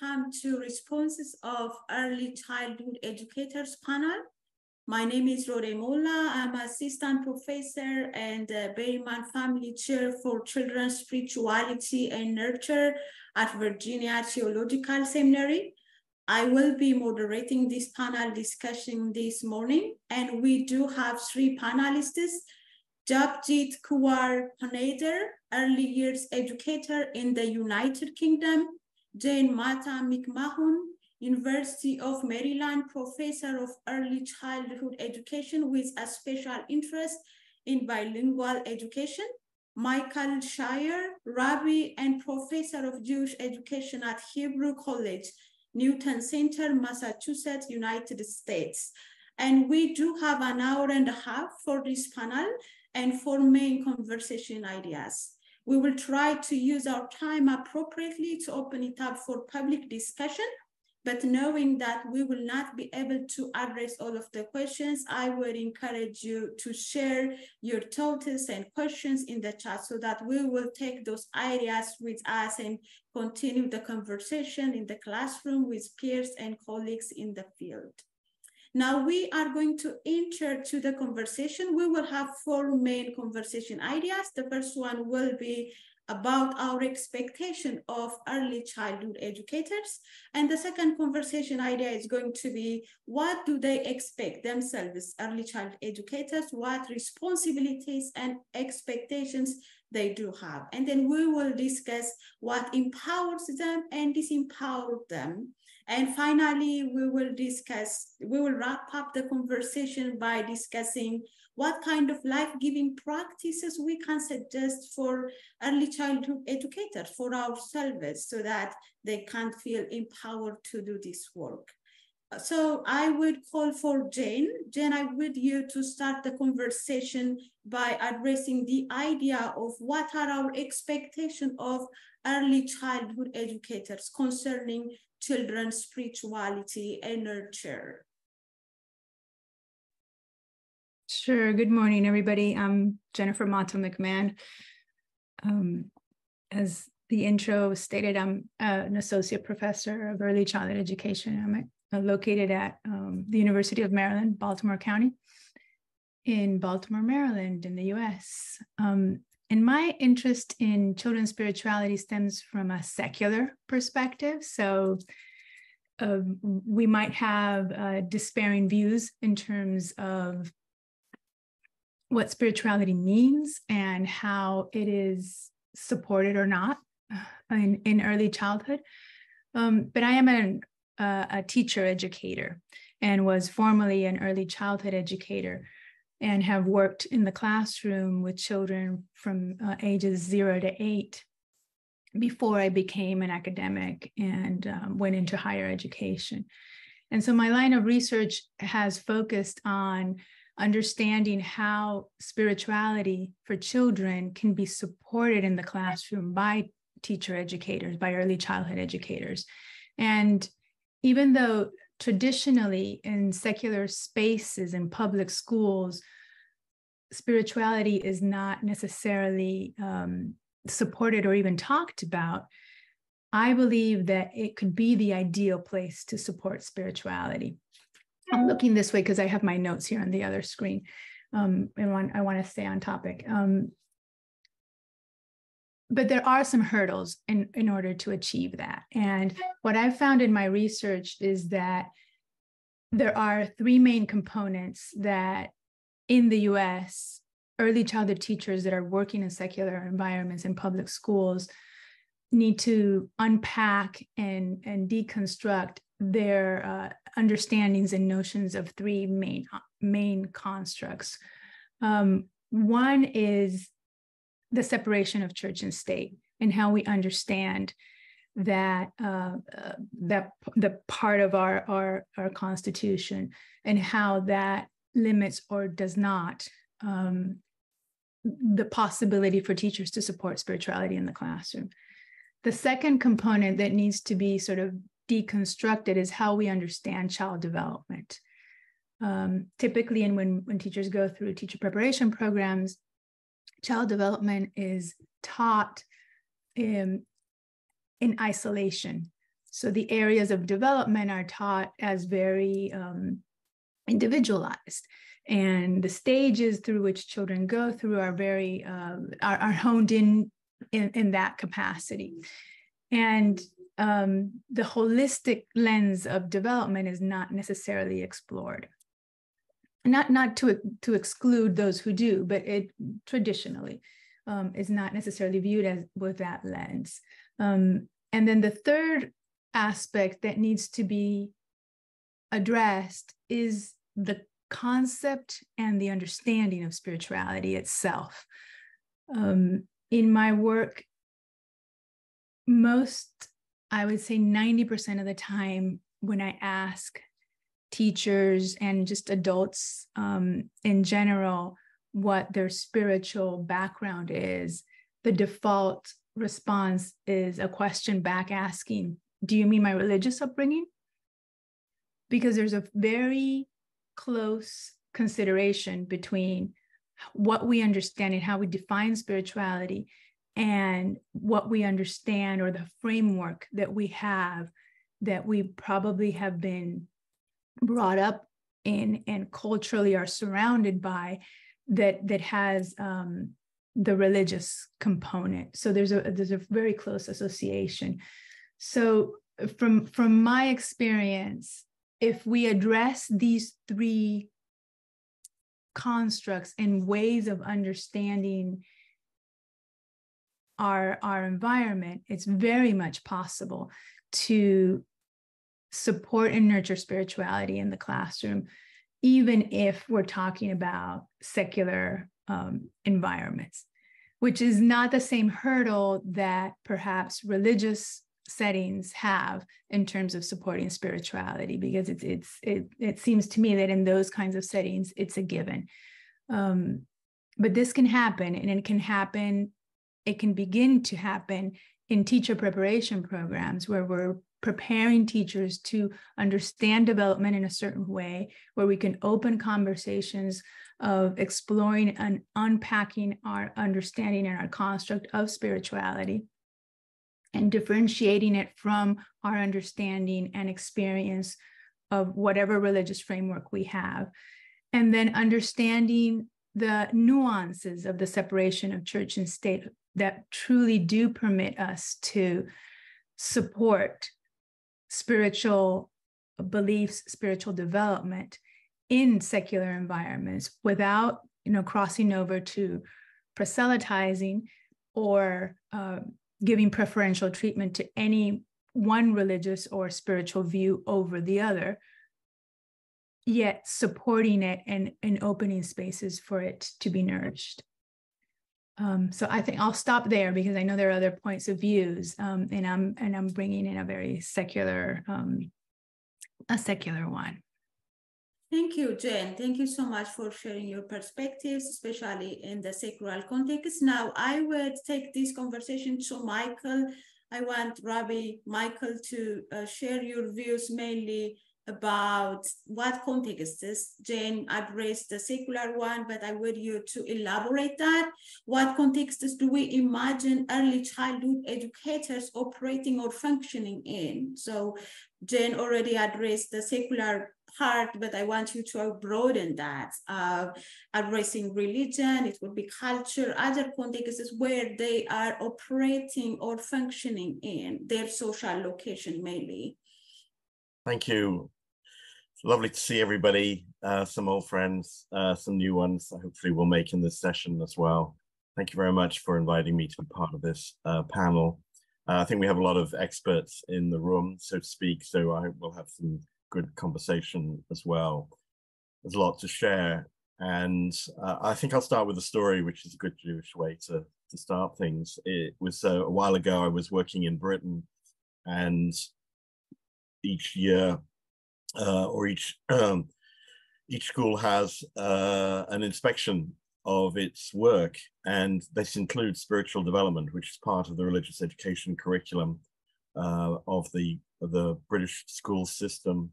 welcome to Responses of Early Childhood Educators panel. My name is Rode Molla. I'm assistant professor and uh, Berryman Family Chair for Children's Spirituality and Nurture at Virginia Theological Seminary. I will be moderating this panel discussion this morning, and we do have three panelists. Japjit Kaur Pnaiser, early years educator in the United Kingdom. Jane Mata McMahon, University of Maryland Professor of Early Childhood Education with a special interest in bilingual education. Michael Shire, Rabbi and Professor of Jewish Education at Hebrew College, Newton Center, Massachusetts, United States. And we do have an hour and a half for this panel and for main conversation ideas. We will try to use our time appropriately to open it up for public discussion but knowing that we will not be able to address all of the questions, I would encourage you to share your thoughts and questions in the chat so that we will take those ideas with us and continue the conversation in the classroom with peers and colleagues in the field. Now we are going to enter to the conversation. We will have four main conversation ideas. The first one will be about our expectation of early childhood educators. And the second conversation idea is going to be, what do they expect themselves, early child educators, what responsibilities and expectations they do have. And then we will discuss what empowers them and disempowers them. And finally, we will discuss, we will wrap up the conversation by discussing what kind of life-giving practices we can suggest for early childhood educators, for ourselves, so that they can feel empowered to do this work. So I would call for Jane. Jane, I would you to start the conversation by addressing the idea of what are our expectations of early childhood educators concerning children's spirituality and nurture. Sure. Good morning, everybody. I'm Jennifer Mata McMahon. Um, as the intro stated, I'm uh, an associate professor of early childhood education. I'm uh, located at um, the University of Maryland, Baltimore County, in Baltimore, Maryland, in the US. Um, and my interest in children's spirituality stems from a secular perspective. So um, we might have uh, despairing views in terms of what spirituality means and how it is supported or not uh, in, in early childhood. Um, but I am an, uh, a teacher educator and was formerly an early childhood educator and have worked in the classroom with children from uh, ages zero to eight before I became an academic and um, went into higher education. And so my line of research has focused on understanding how spirituality for children can be supported in the classroom by teacher educators, by early childhood educators. And even though traditionally in secular spaces in public schools, spirituality is not necessarily um, supported or even talked about, I believe that it could be the ideal place to support spirituality. I'm looking this way because I have my notes here on the other screen. Um, and want, I want to stay on topic. Um, but there are some hurdles in, in order to achieve that. And what I've found in my research is that there are three main components that in the US, early childhood teachers that are working in secular environments in public schools need to unpack and, and deconstruct their uh, understandings and notions of three main main constructs. Um, one is the separation of church and state and how we understand that uh, uh, that the part of our, our our constitution and how that limits or does not um, the possibility for teachers to support spirituality in the classroom. The second component that needs to be sort of deconstructed is how we understand child development. Um, typically, and when, when teachers go through teacher preparation programs, child development is taught in, in isolation. So the areas of development are taught as very um, individualized. And the stages through which children go through are very uh, are, are, honed in, in in that capacity. And um, the holistic lens of development is not necessarily explored not not to to exclude those who do but it traditionally um, is not necessarily viewed as with that lens um, and then the third aspect that needs to be addressed is the concept and the understanding of spirituality itself. Um, in my work, most, I would say 90% of the time, when I ask teachers and just adults um, in general what their spiritual background is, the default response is a question back asking, Do you mean my religious upbringing? Because there's a very close consideration between what we understand and how we define spirituality and what we understand or the framework that we have that we probably have been brought up in and culturally are surrounded by that that has um, the religious component. So there's a there's a very close association. So from from my experience if we address these three constructs and ways of understanding our, our environment, it's very much possible to support and nurture spirituality in the classroom, even if we're talking about secular um, environments, which is not the same hurdle that perhaps religious settings have in terms of supporting spirituality because it's it's it, it seems to me that in those kinds of settings it's a given. Um, but this can happen and it can happen it can begin to happen in teacher preparation programs where we're preparing teachers to understand development in a certain way where we can open conversations of exploring and unpacking our understanding and our construct of spirituality and differentiating it from our understanding and experience of whatever religious framework we have. And then understanding the nuances of the separation of church and state that truly do permit us to support spiritual beliefs, spiritual development in secular environments without you know crossing over to proselytizing or uh, giving preferential treatment to any one religious or spiritual view over the other, yet supporting it and, and opening spaces for it to be nourished. Um, so I think I'll stop there because I know there are other points of views, um, and I'm and I'm bringing in a very secular, um, a secular one. Thank you, Jen. Thank you so much for sharing your perspectives, especially in the secular context. Now, I would take this conversation to Michael. I want Rabbi Michael to uh, share your views mainly about what contexts. Jane addressed the secular one, but I want you to elaborate that. What contexts do we imagine early childhood educators operating or functioning in? So Jane already addressed the secular part, but I want you to broaden that, uh, addressing religion, it would be culture, other contexts where they are operating or functioning in their social location mainly. Thank you. Lovely to see everybody, uh, some old friends, uh, some new ones hopefully we'll make in this session as well. Thank you very much for inviting me to be part of this uh, panel. Uh, I think we have a lot of experts in the room, so to speak, so I hope we'll have some good conversation as well. There's a lot to share. And uh, I think I'll start with a story, which is a good Jewish way to, to start things. It was uh, a while ago, I was working in Britain, and each year uh, or each um, each school has uh, an inspection of its work, and this includes spiritual development, which is part of the religious education curriculum uh, of the of the British school system.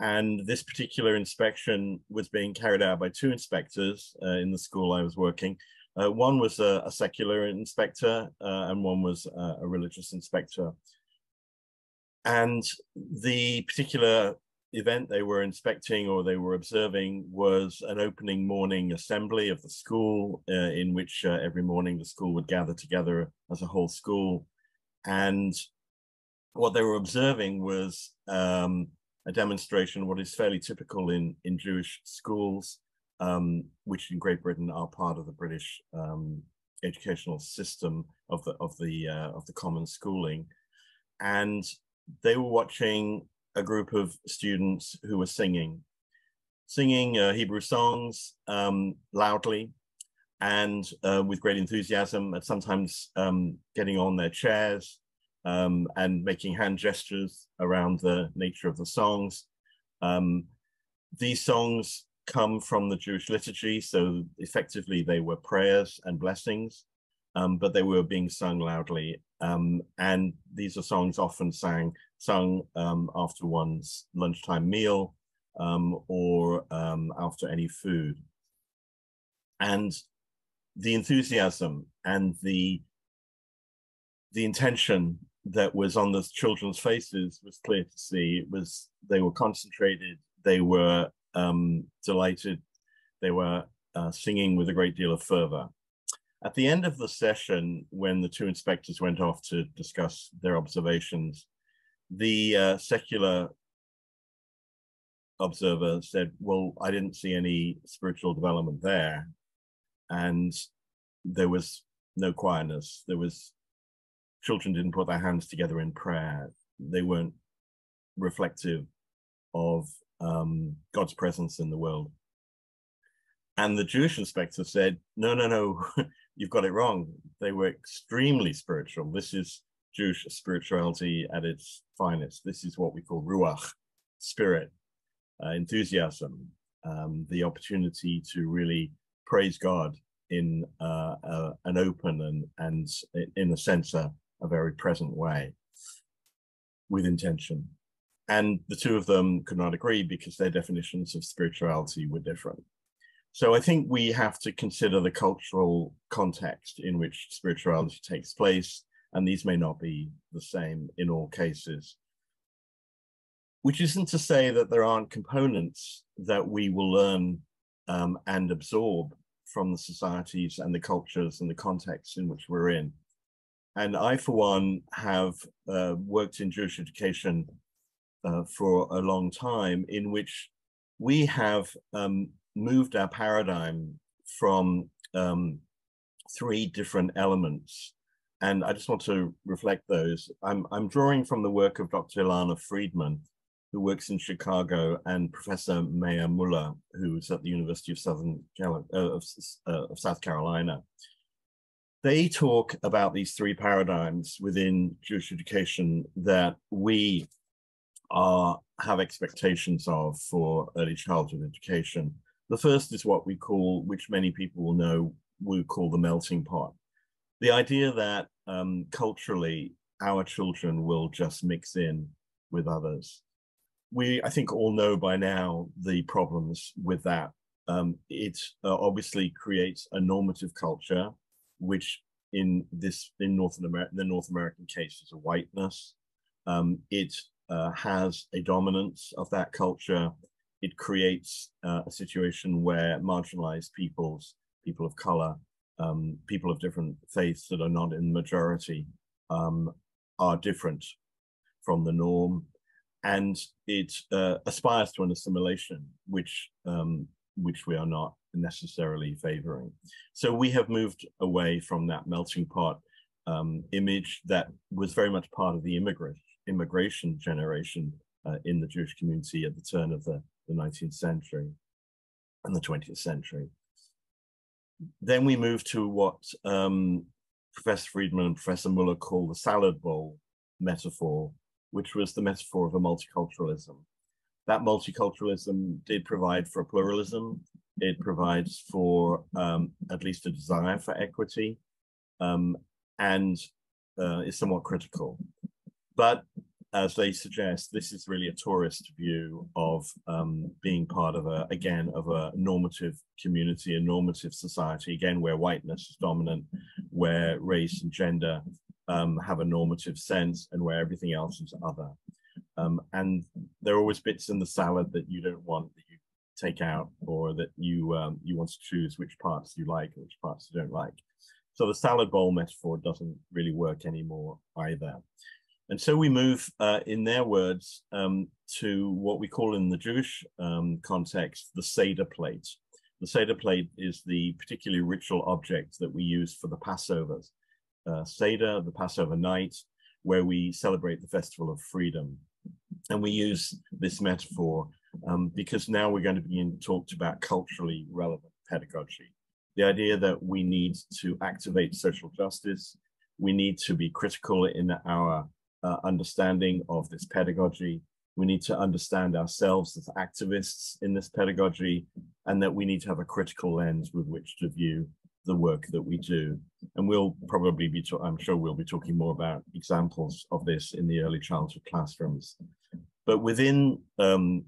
And this particular inspection was being carried out by two inspectors uh, in the school I was working. Uh, one was a, a secular inspector uh, and one was a religious inspector. and the particular event they were inspecting or they were observing was an opening morning assembly of the school uh, in which uh, every morning the school would gather together as a whole school. And what they were observing was um, a demonstration, what is fairly typical in, in Jewish schools, um, which in Great Britain are part of the British um, educational system of the of the uh, of the common schooling, and they were watching a group of students who were singing, singing uh, Hebrew songs um, loudly and uh, with great enthusiasm, and sometimes um, getting on their chairs um, and making hand gestures around the nature of the songs. Um, these songs come from the Jewish liturgy, so effectively they were prayers and blessings, um, but they were being sung loudly. Um, and these are songs often sang sung um, after one's lunchtime meal um, or um, after any food. And the enthusiasm and the the intention that was on the children's faces was clear to see. It was they were concentrated, they were um, delighted, they were uh, singing with a great deal of fervor. At the end of the session, when the two inspectors went off to discuss their observations, the uh, secular observer said, Well, I didn't see any spiritual development there. And there was no quietness. There was, children didn't put their hands together in prayer. They weren't reflective of um, God's presence in the world. And the Jewish inspector said, No, no, no, you've got it wrong. They were extremely spiritual. This is Jewish spirituality at its finest. This is what we call ruach, spirit, uh, enthusiasm, um, the opportunity to really praise God in uh, uh, an open and, and in a sense, a, a very present way with intention. And the two of them could not agree because their definitions of spirituality were different. So I think we have to consider the cultural context in which spirituality takes place, and these may not be the same in all cases. Which isn't to say that there aren't components that we will learn um, and absorb from the societies and the cultures and the contexts in which we're in. And I, for one, have uh, worked in Jewish education uh, for a long time, in which we have um, moved our paradigm from um, three different elements and I just want to reflect those. I'm, I'm drawing from the work of Dr. Ilana Friedman, who works in Chicago, and Professor Meir Muller, who's at the University of Southern uh, of, uh, of South Carolina. They talk about these three paradigms within Jewish education that we are have expectations of for early childhood education. The first is what we call, which many people will know, we call the melting pot the idea that um, culturally our children will just mix in with others. We, I think, all know by now the problems with that. Um, it uh, obviously creates a normative culture, which in this in North America, the North American case is a whiteness. Um, it uh, has a dominance of that culture. It creates uh, a situation where marginalized peoples, people of color, um, people of different faiths that are not in the majority um, are different from the norm. And it uh, aspires to an assimilation, which, um, which we are not necessarily favoring. So we have moved away from that melting pot um, image that was very much part of the immigrant immigration generation uh, in the Jewish community at the turn of the, the 19th century and the 20th century then we move to what um, Professor Friedman and Professor Muller call the salad bowl metaphor, which was the metaphor of a multiculturalism. That multiculturalism did provide for pluralism. It provides for um, at least a desire for equity um, and uh, is somewhat critical. But as they suggest, this is really a tourist view of um, being part of a, again, of a normative community, a normative society, again, where whiteness is dominant, where race and gender um, have a normative sense, and where everything else is other. Um, and there are always bits in the salad that you don't want that you take out or that you um, you want to choose which parts you like and which parts you don't like. So the salad bowl metaphor doesn't really work anymore either. And so we move, uh, in their words, um, to what we call in the Jewish um, context the Seder plate. The Seder plate is the particularly ritual object that we use for the Passovers. Uh, Seder, the Passover night, where we celebrate the festival of freedom. And we use this metaphor um, because now we're going to begin talked about culturally relevant pedagogy. The idea that we need to activate social justice, we need to be critical in our uh, understanding of this pedagogy. We need to understand ourselves as activists in this pedagogy, and that we need to have a critical lens with which to view the work that we do. And we'll probably be, I'm sure we'll be talking more about examples of this in the early childhood classrooms. But within um,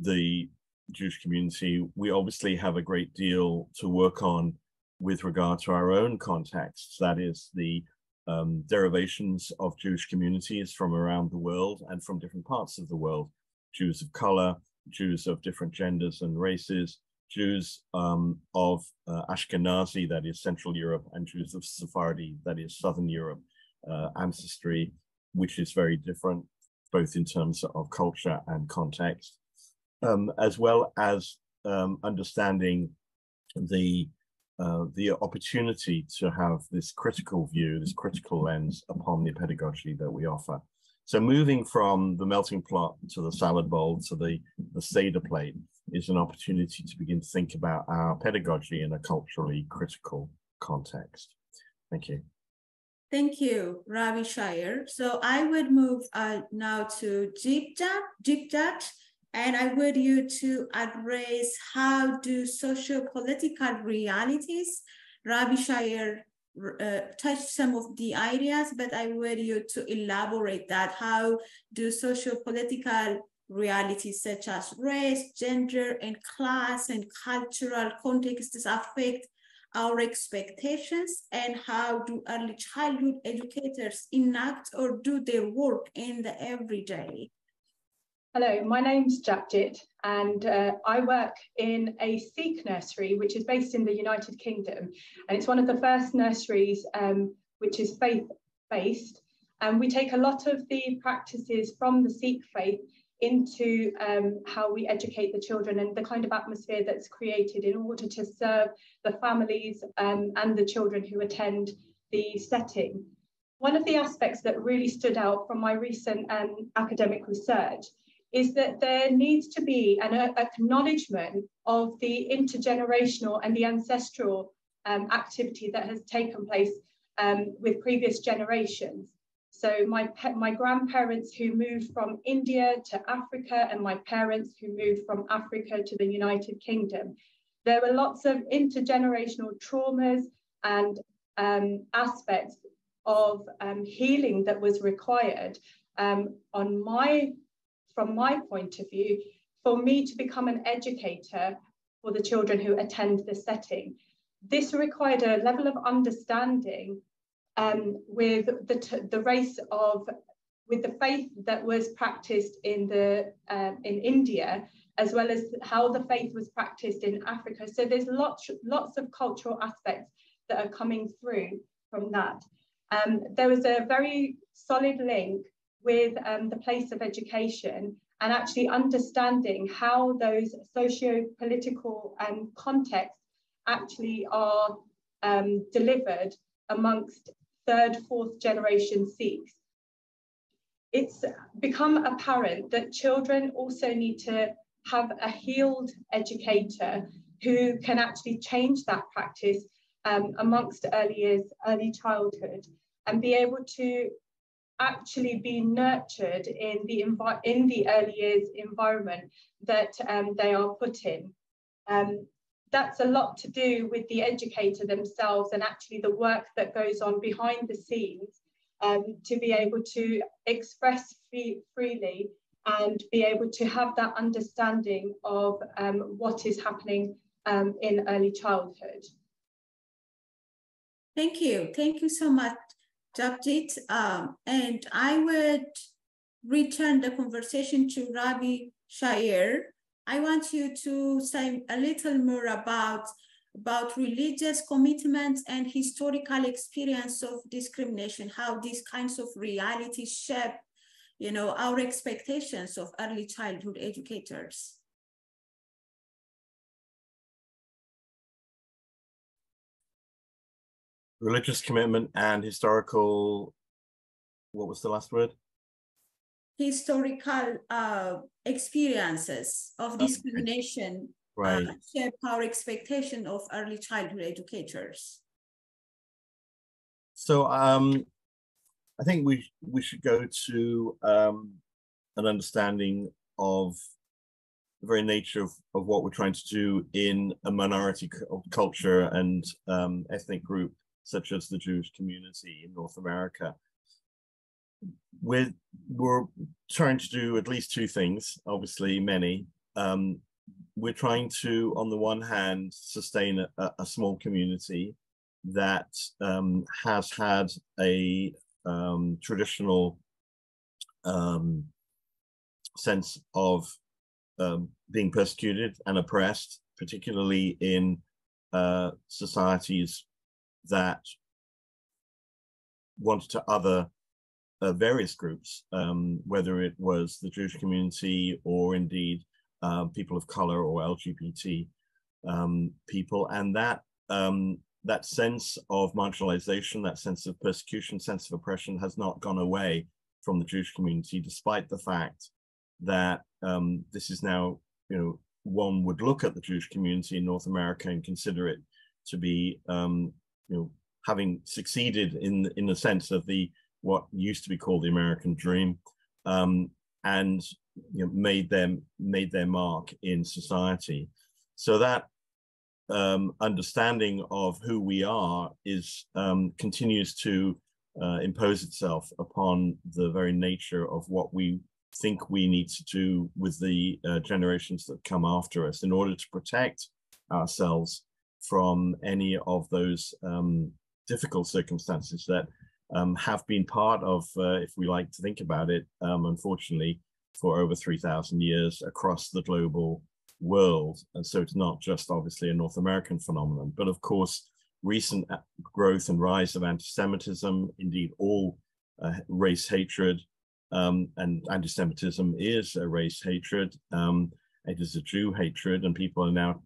the Jewish community, we obviously have a great deal to work on with regard to our own contexts. That is the um, derivations of Jewish communities from around the world and from different parts of the world. Jews of color, Jews of different genders and races, Jews um, of uh, Ashkenazi, that is Central Europe, and Jews of Sephardi, that is Southern Europe uh, ancestry, which is very different, both in terms of culture and context, um, as well as um, understanding the uh, the opportunity to have this critical view, this critical lens upon the pedagogy that we offer. So moving from the melting pot to the salad bowl to the, the Seder plate is an opportunity to begin to think about our pedagogy in a culturally critical context. Thank you. Thank you, Rabbi Shire. So I would move uh, now to Japjit, Japjit and I would you to address how do socio-political realities, Rabbi Shire uh, touch some of the ideas, but I would you to elaborate that. How do socio-political realities such as race, gender, and class and cultural contexts affect our expectations and how do early childhood educators enact or do their work in the everyday? Hello, my name's Japjit and uh, I work in a Sikh nursery which is based in the United Kingdom and it's one of the first nurseries um, which is faith-based and we take a lot of the practices from the Sikh faith into um, how we educate the children and the kind of atmosphere that's created in order to serve the families um, and the children who attend the setting. One of the aspects that really stood out from my recent um, academic research is that there needs to be an acknowledgement of the intergenerational and the ancestral um, activity that has taken place um, with previous generations. So my, my grandparents who moved from India to Africa and my parents who moved from Africa to the United Kingdom. There were lots of intergenerational traumas and um, aspects of um, healing that was required um, on my from my point of view, for me to become an educator for the children who attend the setting. This required a level of understanding um, with the, the race of, with the faith that was practiced in, the, um, in India, as well as how the faith was practiced in Africa. So there's lots, lots of cultural aspects that are coming through from that. Um, there was a very solid link with um, the place of education and actually understanding how those socio-political um, contexts actually are um, delivered amongst third, fourth generation Sikhs. It's become apparent that children also need to have a healed educator who can actually change that practice um, amongst early years, early childhood, and be able to actually be nurtured in the in the early years environment that um, they are put in. Um, that's a lot to do with the educator themselves and actually the work that goes on behind the scenes um, to be able to express free, freely and be able to have that understanding of um, what is happening um, in early childhood. Thank you. Thank you so much, Japjit. Um, and I would return the conversation to Rabbi Shire, I want you to say a little more about, about religious commitment and historical experience of discrimination, how these kinds of realities shape you know, our expectations of early childhood educators. Religious commitment and historical, what was the last word? Historical uh, experiences of discrimination right. uh, shape our expectation of early childhood educators. So um, I think we we should go to um, an understanding of the very nature of, of what we're trying to do in a minority culture and um, ethnic group such as the Jewish community in North America. We're, we're trying to do at least two things, obviously many. Um, we're trying to, on the one hand, sustain a, a small community that um, has had a um, traditional um, sense of um, being persecuted and oppressed, particularly in uh, societies that wanted to other uh, various groups, um, whether it was the Jewish community or indeed uh, people of color or LGBT um, people. And that um, that sense of marginalization, that sense of persecution, sense of oppression has not gone away from the Jewish community, despite the fact that um, this is now, you know, one would look at the Jewish community in North America and consider it to be, um, you know, having succeeded in in the sense of the what used to be called the American dream, um, and you know, made them made their mark in society. So that um, understanding of who we are is um, continues to uh, impose itself upon the very nature of what we think we need to do with the uh, generations that come after us in order to protect ourselves from any of those um, difficult circumstances that um, have been part of, uh, if we like to think about it, um, unfortunately, for over 3,000 years across the global world. And so it's not just obviously a North American phenomenon, but of course, recent growth and rise of anti-Semitism, indeed all uh, race hatred, um, and anti-Semitism is a race hatred. Um, it is a Jew hatred, and people are now uh,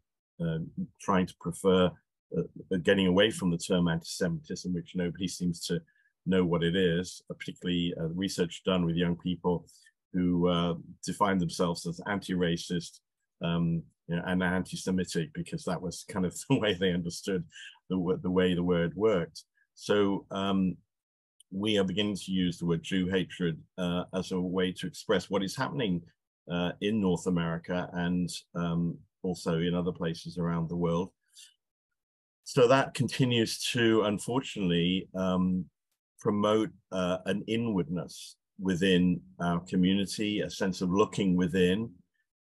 trying to prefer uh getting away from the term anti-Semitism, which nobody seems to know what it is. Uh, particularly uh, research done with young people who uh, define themselves as anti-racist um, you know, and anti-Semitic because that was kind of the way they understood the, the way the word worked. So um, we are beginning to use the word Jew hatred uh, as a way to express what is happening uh, in North America and um, also in other places around the world. So that continues to, unfortunately, um, promote uh, an inwardness within our community, a sense of looking within,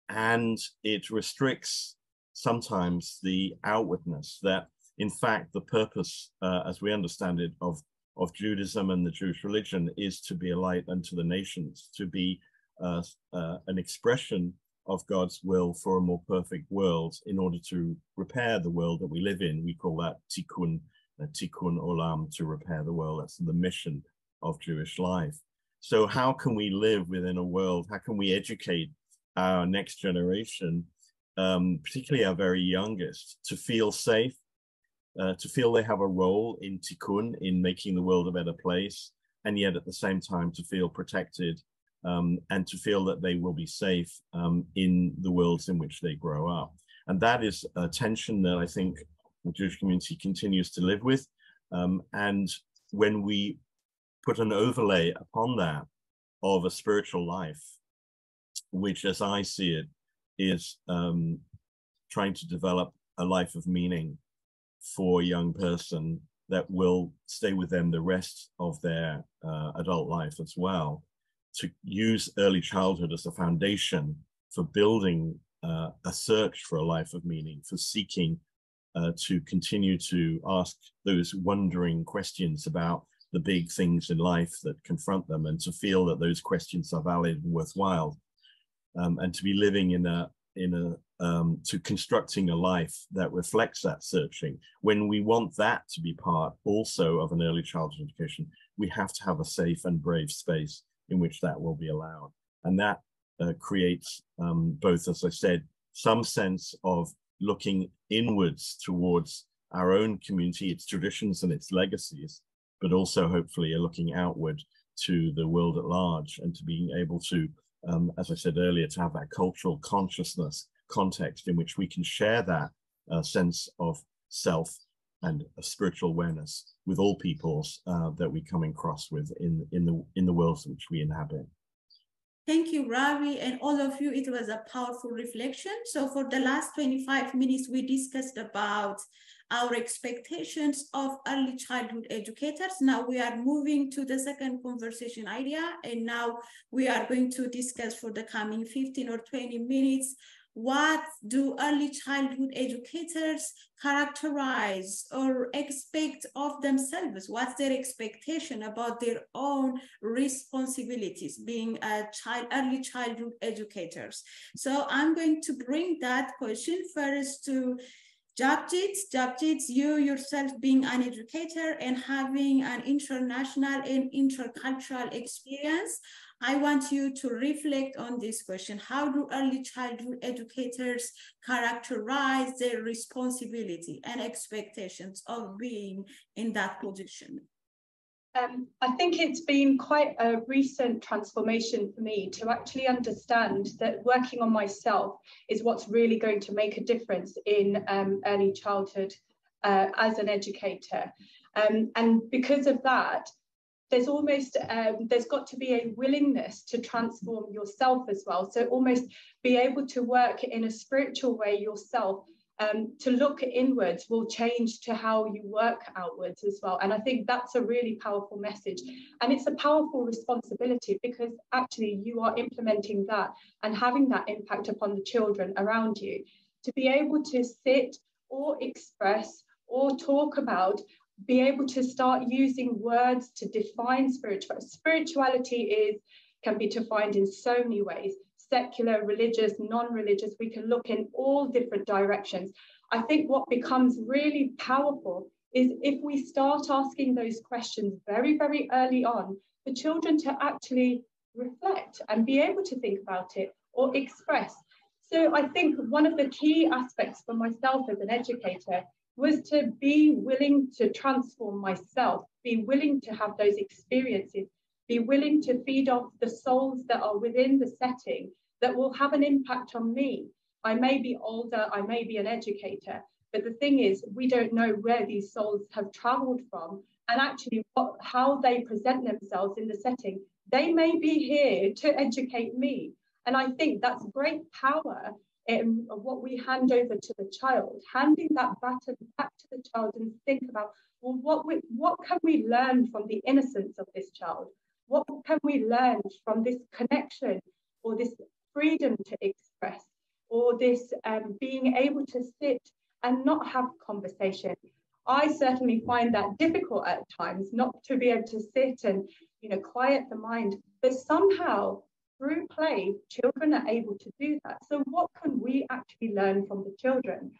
and it restricts sometimes the outwardness that in fact the purpose uh, as we understand it of of judaism and the jewish religion is to be a light unto the nations to be uh, uh, an expression of god's will for a more perfect world in order to repair the world that we live in. We call that tikkun uh, tikkun olam to repair the world. That's the mission of jewish life. So how can we live within a world? How can we educate our next generation, um, particularly our very youngest, to feel safe, uh, to feel they have a role in tikkun, in making the world a better place, and yet at the same time to feel protected um, and to feel that they will be safe um, in the worlds in which they grow up. And that is a tension that I think the Jewish community continues to live with. Um, and when we put an overlay upon that of a spiritual life, which, as I see it, is um, trying to develop a life of meaning for a young person that will stay with them the rest of their uh, adult life as well. To use early childhood as a foundation for building uh, a search for a life of meaning, for seeking uh, to continue to ask those wondering questions about the big things in life that confront them and to feel that those questions are valid and worthwhile. Um, and to be living in a in a um, to constructing a life that reflects that searching. When we want that to be part also of an early childhood education we have to have a safe and brave space in which that will be allowed. And that uh, creates um, both as i said some sense of looking inwards towards our own community its traditions and its legacies but also hopefully looking outward to the world at large and to being able to, um, as I said earlier, to have that cultural consciousness context in which we can share that uh, sense of self and spiritual awareness with all peoples uh, that we come across with in, in, the, in the worlds which we inhabit. Thank you, Rabbi, and all of you. It was a powerful reflection. So for the last 25 minutes, we discussed about our expectations of early childhood educators. Now we are moving to the second conversation idea, and now we are going to discuss for the coming 15 or 20 minutes what do early childhood educators characterize or expect of themselves? What's their expectation about their own responsibilities being a child early childhood educators? So i'm going to bring that question first to Japjit, Japjit, you yourself being an educator and having an international and intercultural experience, I want you to reflect on this question. How do early childhood educators characterize their responsibility and expectations of being in that position? Um, I think it's been quite a recent transformation for me to actually understand that working on myself is what's really going to make a difference in um, early childhood uh, as an educator. Um, and because of that, there's almost um, there's got to be a willingness to transform yourself as well so almost be able to work in a spiritual way yourself um, to look inwards will change to how you work outwards as well. And I think that's a really powerful message. And it's a powerful responsibility because actually you are implementing that and having that impact upon the children around you. To be able to sit or express or talk about, be able to start using words to define spirituality. Spirituality is can be defined in so many ways secular, religious, non-religious, we can look in all different directions. I think what becomes really powerful is if we start asking those questions very, very early on, for children to actually reflect and be able to think about it or express. So I think one of the key aspects for myself as an educator was to be willing to transform myself, be willing to have those experiences, be willing to feed off the souls that are within the setting that will have an impact on me. I may be older, I may be an educator, but the thing is, we don't know where these souls have traveled from and actually what, how they present themselves in the setting. They may be here to educate me. And I think that's great power in what we hand over to the child, handing that baton back to the child and think about, well, what, we, what can we learn from the innocence of this child? What can we learn from this connection or this freedom to express or this um, being able to sit and not have conversation. I certainly find that difficult at times, not to be able to sit and you know quiet the mind, but somehow through play, children are able to do that. So what can we actually learn from the children?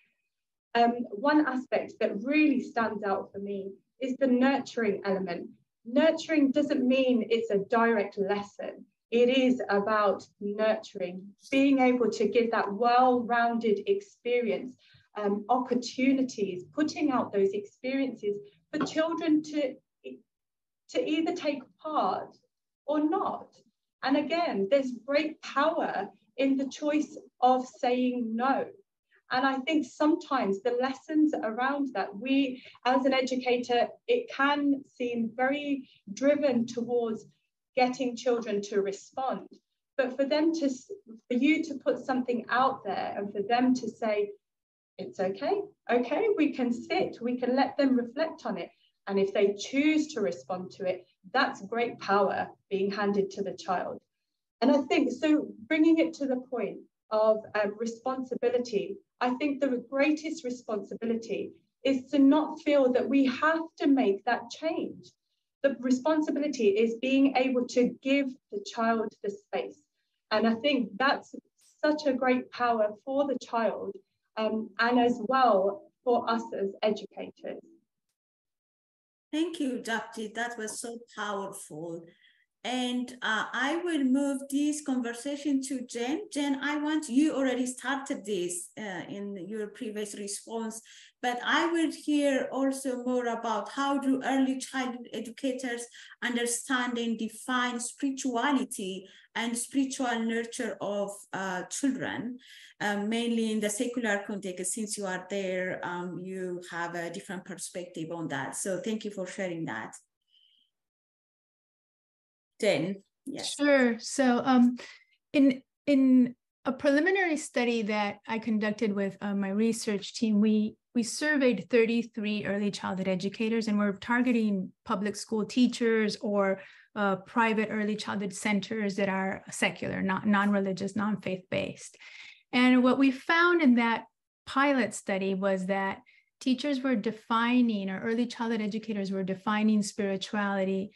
Um, one aspect that really stands out for me is the nurturing element. Nurturing doesn't mean it's a direct lesson. It is about nurturing, being able to give that well rounded experience, um, opportunities, putting out those experiences for children to, to either take part or not. And again, there's great power in the choice of saying no. And I think sometimes the lessons around that, we as an educator, it can seem very driven towards getting children to respond. But for them to, for you to put something out there and for them to say, it's okay, okay, we can sit, we can let them reflect on it. And if they choose to respond to it, that's great power being handed to the child. And I think so, bringing it to the point of um, responsibility, I think the greatest responsibility is to not feel that we have to make that change the responsibility is being able to give the child the space. And I think that's such a great power for the child um, and as well for us as educators. Thank you, Japjit. That was so powerful. And uh, I will move this conversation to Jen. Jen, I want you already started this uh, in your previous response, but I will hear also more about how do early childhood educators understand and define spirituality and spiritual nurture of uh, children, um, mainly in the secular context. Since you are there, um, you have a different perspective on that. So thank you for sharing that. Jen. Yes. Sure. So um, in in a preliminary study that I conducted with uh, my research team, we we surveyed 33 early childhood educators, and we're targeting public school teachers or uh, private early childhood centers that are secular, not non-religious, non-faith based. And what we found in that pilot study was that teachers were defining, or early childhood educators were defining spirituality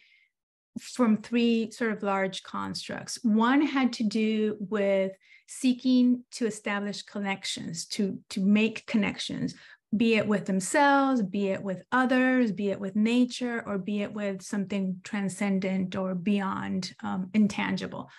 from three sort of large constructs. One had to do with seeking to establish connections, to, to make connections, be it with themselves, be it with others, be it with nature, or be it with something transcendent or beyond um, intangible.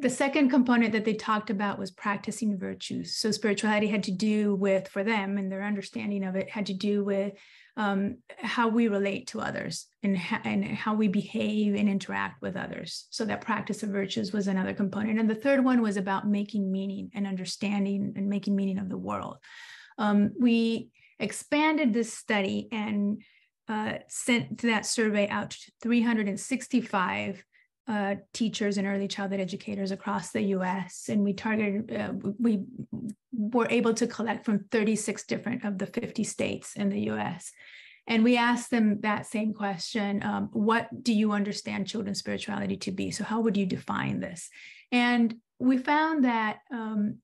The second component that they talked about was practicing virtues. So spirituality had to do with, for them and their understanding of it, had to do with um, how we relate to others and, ha- and how we behave and interact with others. So that practice of virtues was another component. And the third one was about making meaning and understanding and making meaning of the world. Um, we expanded this study and uh, sent that survey out to 365 uh, teachers and early childhood educators across the US. And we targeted, uh, we were able to collect from 36 different of the 50 states in the US. And we asked them that same question um, What do you understand children's spirituality to be? So, how would you define this? And we found that um,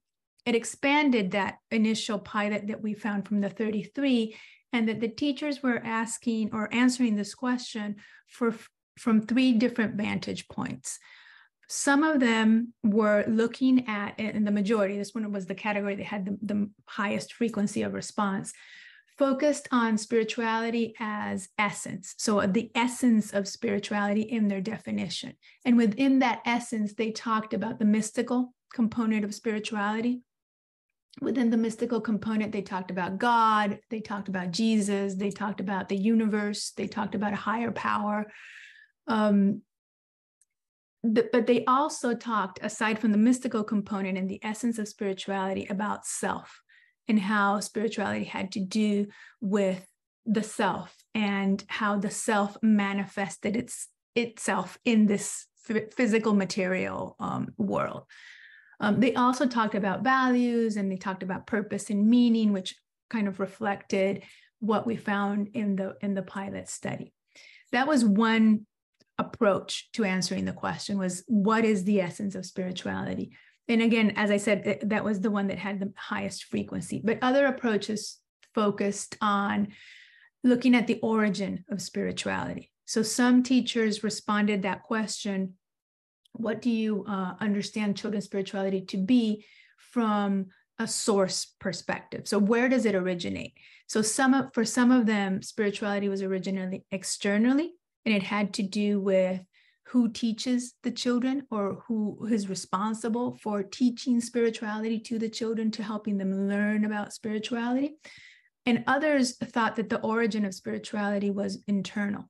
it expanded that initial pilot that we found from the 33, and that the teachers were asking or answering this question for from three different vantage points. Some of them were looking at, and the majority, this one was the category that had the, the highest frequency of response, focused on spirituality as essence. So, uh, the essence of spirituality in their definition. And within that essence, they talked about the mystical component of spirituality. Within the mystical component, they talked about God, they talked about Jesus, they talked about the universe, they talked about a higher power, um, but, they also talked, aside from the mystical component and the essence of spirituality, about self and how spirituality had to do with the self and how the self manifested its itself in this physical material um, world. Um, they also talked about values and they talked about purpose and meaning, which kind of reflected what we found in the in the pilot study. That was one approach to answering the question was what is the essence of spirituality? And again as i said that was the one that had the highest frequency but other approaches focused on looking at the origin of spirituality. So some teachers responded that question what do you uh, understand children's spirituality to be from a source perspective? So where does it originate? So some of, for some of them spirituality was originally externally and it had to do with who teaches the children or who is responsible for teaching spirituality to the children to helping them learn about spirituality. And others thought that the origin of spirituality was internal.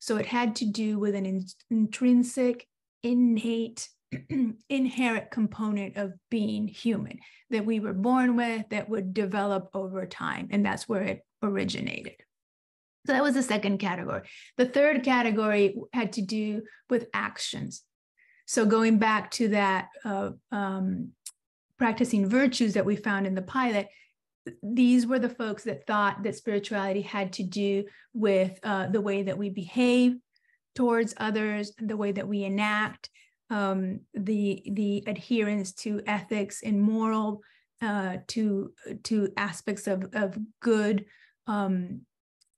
So it had to do with an in- intrinsic innate inherent component of being human that we were born with that would develop over time. And that's where it originated so that was the second category. The third category had to do with actions. So going back to that uh, um, practicing virtues that we found in the pilot, these were the folks that thought that spirituality had to do with uh, the way that we behave towards others, the way that we enact, um, the the adherence to ethics and moral, uh, to to aspects of of good um,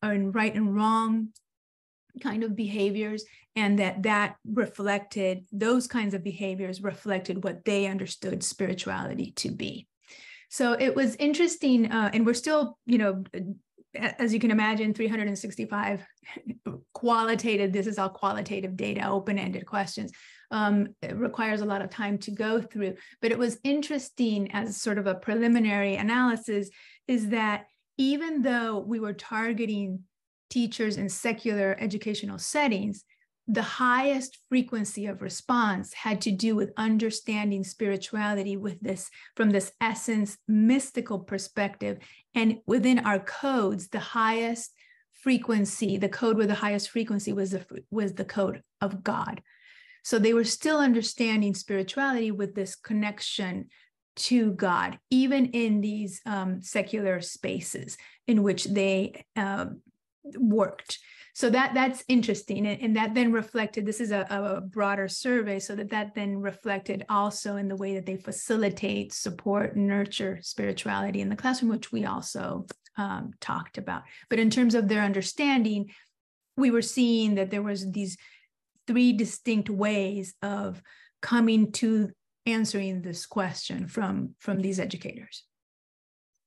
and right and wrong, kind of behaviors and that that reflected those kinds of behaviors reflected what they understood spirituality to be. So it was interesting uh, and we're still you know as you can imagine 365 qualitative this is all qualitative data open-ended questions um, it requires a lot of time to go through. But it was interesting as sort of a preliminary analysis is that even though we were targeting teachers in secular educational settings, the highest frequency of response had to do with understanding spirituality with this from this essence mystical perspective. And within our codes the highest frequency the code with the highest frequency was the was the code of god. So they were still understanding spirituality with this connection to god even in these um, secular spaces in which they um, worked. So that that's interesting and, and that then reflected this is a, a, broader survey so that that then reflected also in the way that they facilitate support nurture spirituality in the classroom which we also um, talked about. But in terms of their understanding we were seeing that there was these three distinct ways of coming to answering this question from from these educators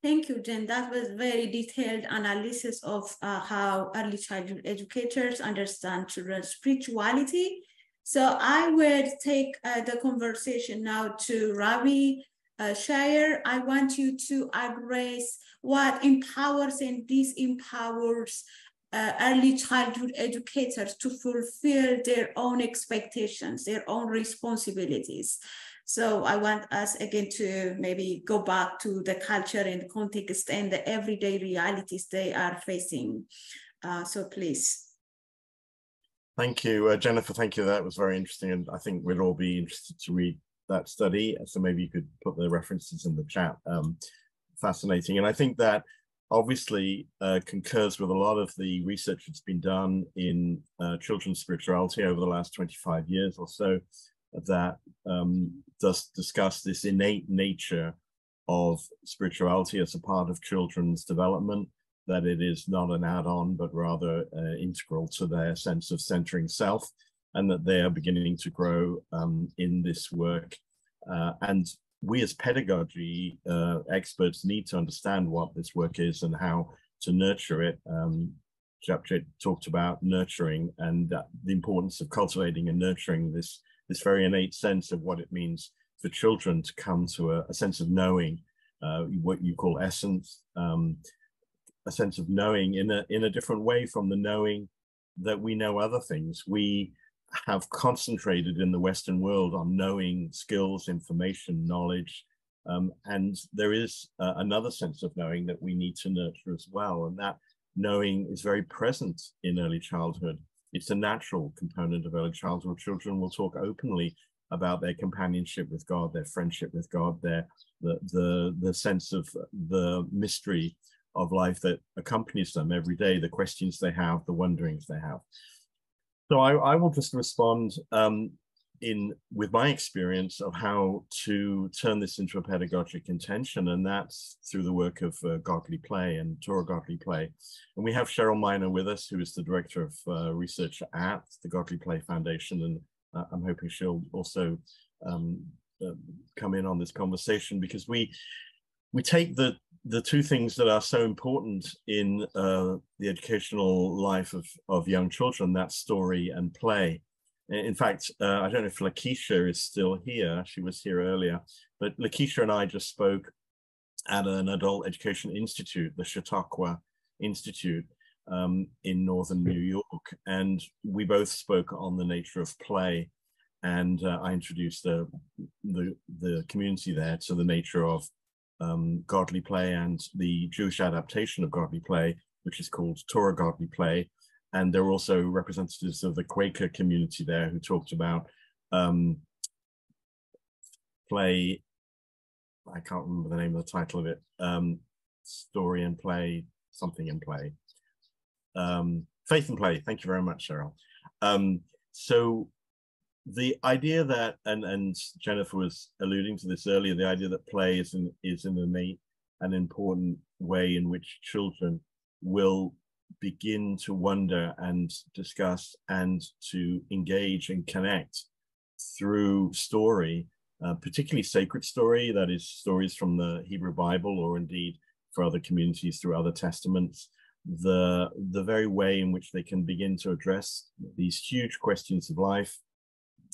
Thank you, Jen. That was very detailed analysis of uh, how early childhood educators understand children's spirituality. So I will take uh, the conversation now to Rabbi uh, Shire. I want you to address what empowers and disempowers uh, early childhood educators to fulfill their own expectations, their own responsibilities. So I want us again to maybe go back to the culture and context and the everyday realities they are facing. Uh, so please. Thank you, uh, Jennifer. Thank you. That was very interesting. And I think we'd all be interested to read that study. So maybe you could put the references in the chat. Um, fascinating. And I think that obviously uh, concurs with a lot of the research that's been done in uh, children's spirituality over the last 25 years or so that um, does discuss this innate nature of spirituality as a part of children's development, that it is not an add-on, but rather uh, integral to their sense of centering self, and that they are beginning to grow um, in this work. Uh, and we as pedagogy uh, experts need to understand what this work is and how to nurture it. Um, Japjit talked about nurturing and the importance of cultivating and nurturing this this very innate sense of what it means for children to come to a, a sense of knowing, uh, what you call essence, um, a sense of knowing in a in a different way from the knowing that we know other things. We have concentrated in the Western world on knowing skills, information, knowledge, um, and there is uh, another sense of knowing that we need to nurture as well, and that knowing is very present in early childhood it's a natural component of early childhood. Children will talk openly about their companionship with God, their friendship with God, their the the the sense of the mystery of life that accompanies them every day, the questions they have, the wonderings they have. So I, I will just respond um, in with my experience of how to turn this into a pedagogic intention, and that's through the work of uh, Godly Play and Torah Godly Play. And we have Cheryl Minor with us, who is the director of uh, research at the Godly Play Foundation, and uh, I'm hoping she'll also um, uh, come in on this conversation because we we take the the two things that are so important in uh, the educational life of, of young children, that story and play. In fact, uh, I don't know if Lakeisha is still here. She was here earlier, but Lakeisha and I just spoke at an adult education institute, the Chautauqua Institute um, in northern New York, and we both spoke on the nature of play. And uh, I introduced the, the, the community there to the nature of um, godly play and the Jewish adaptation of godly play, which is called Torah Godly Play, and there were also representatives of the Quaker community there who talked about um, play. I can't remember the name of the title of it. Um, story and play, something in play. Um, faith and play. Thank you very much, Cheryl. Um, so the idea that, and and Jennifer was alluding to this earlier, the idea that play is an is an innate and important way in which children will begin to wonder and discuss and to engage and connect through story, uh, particularly sacred story, that is stories from the Hebrew Bible or indeed for other communities through other testaments, the, the very way in which they can begin to address these huge questions of life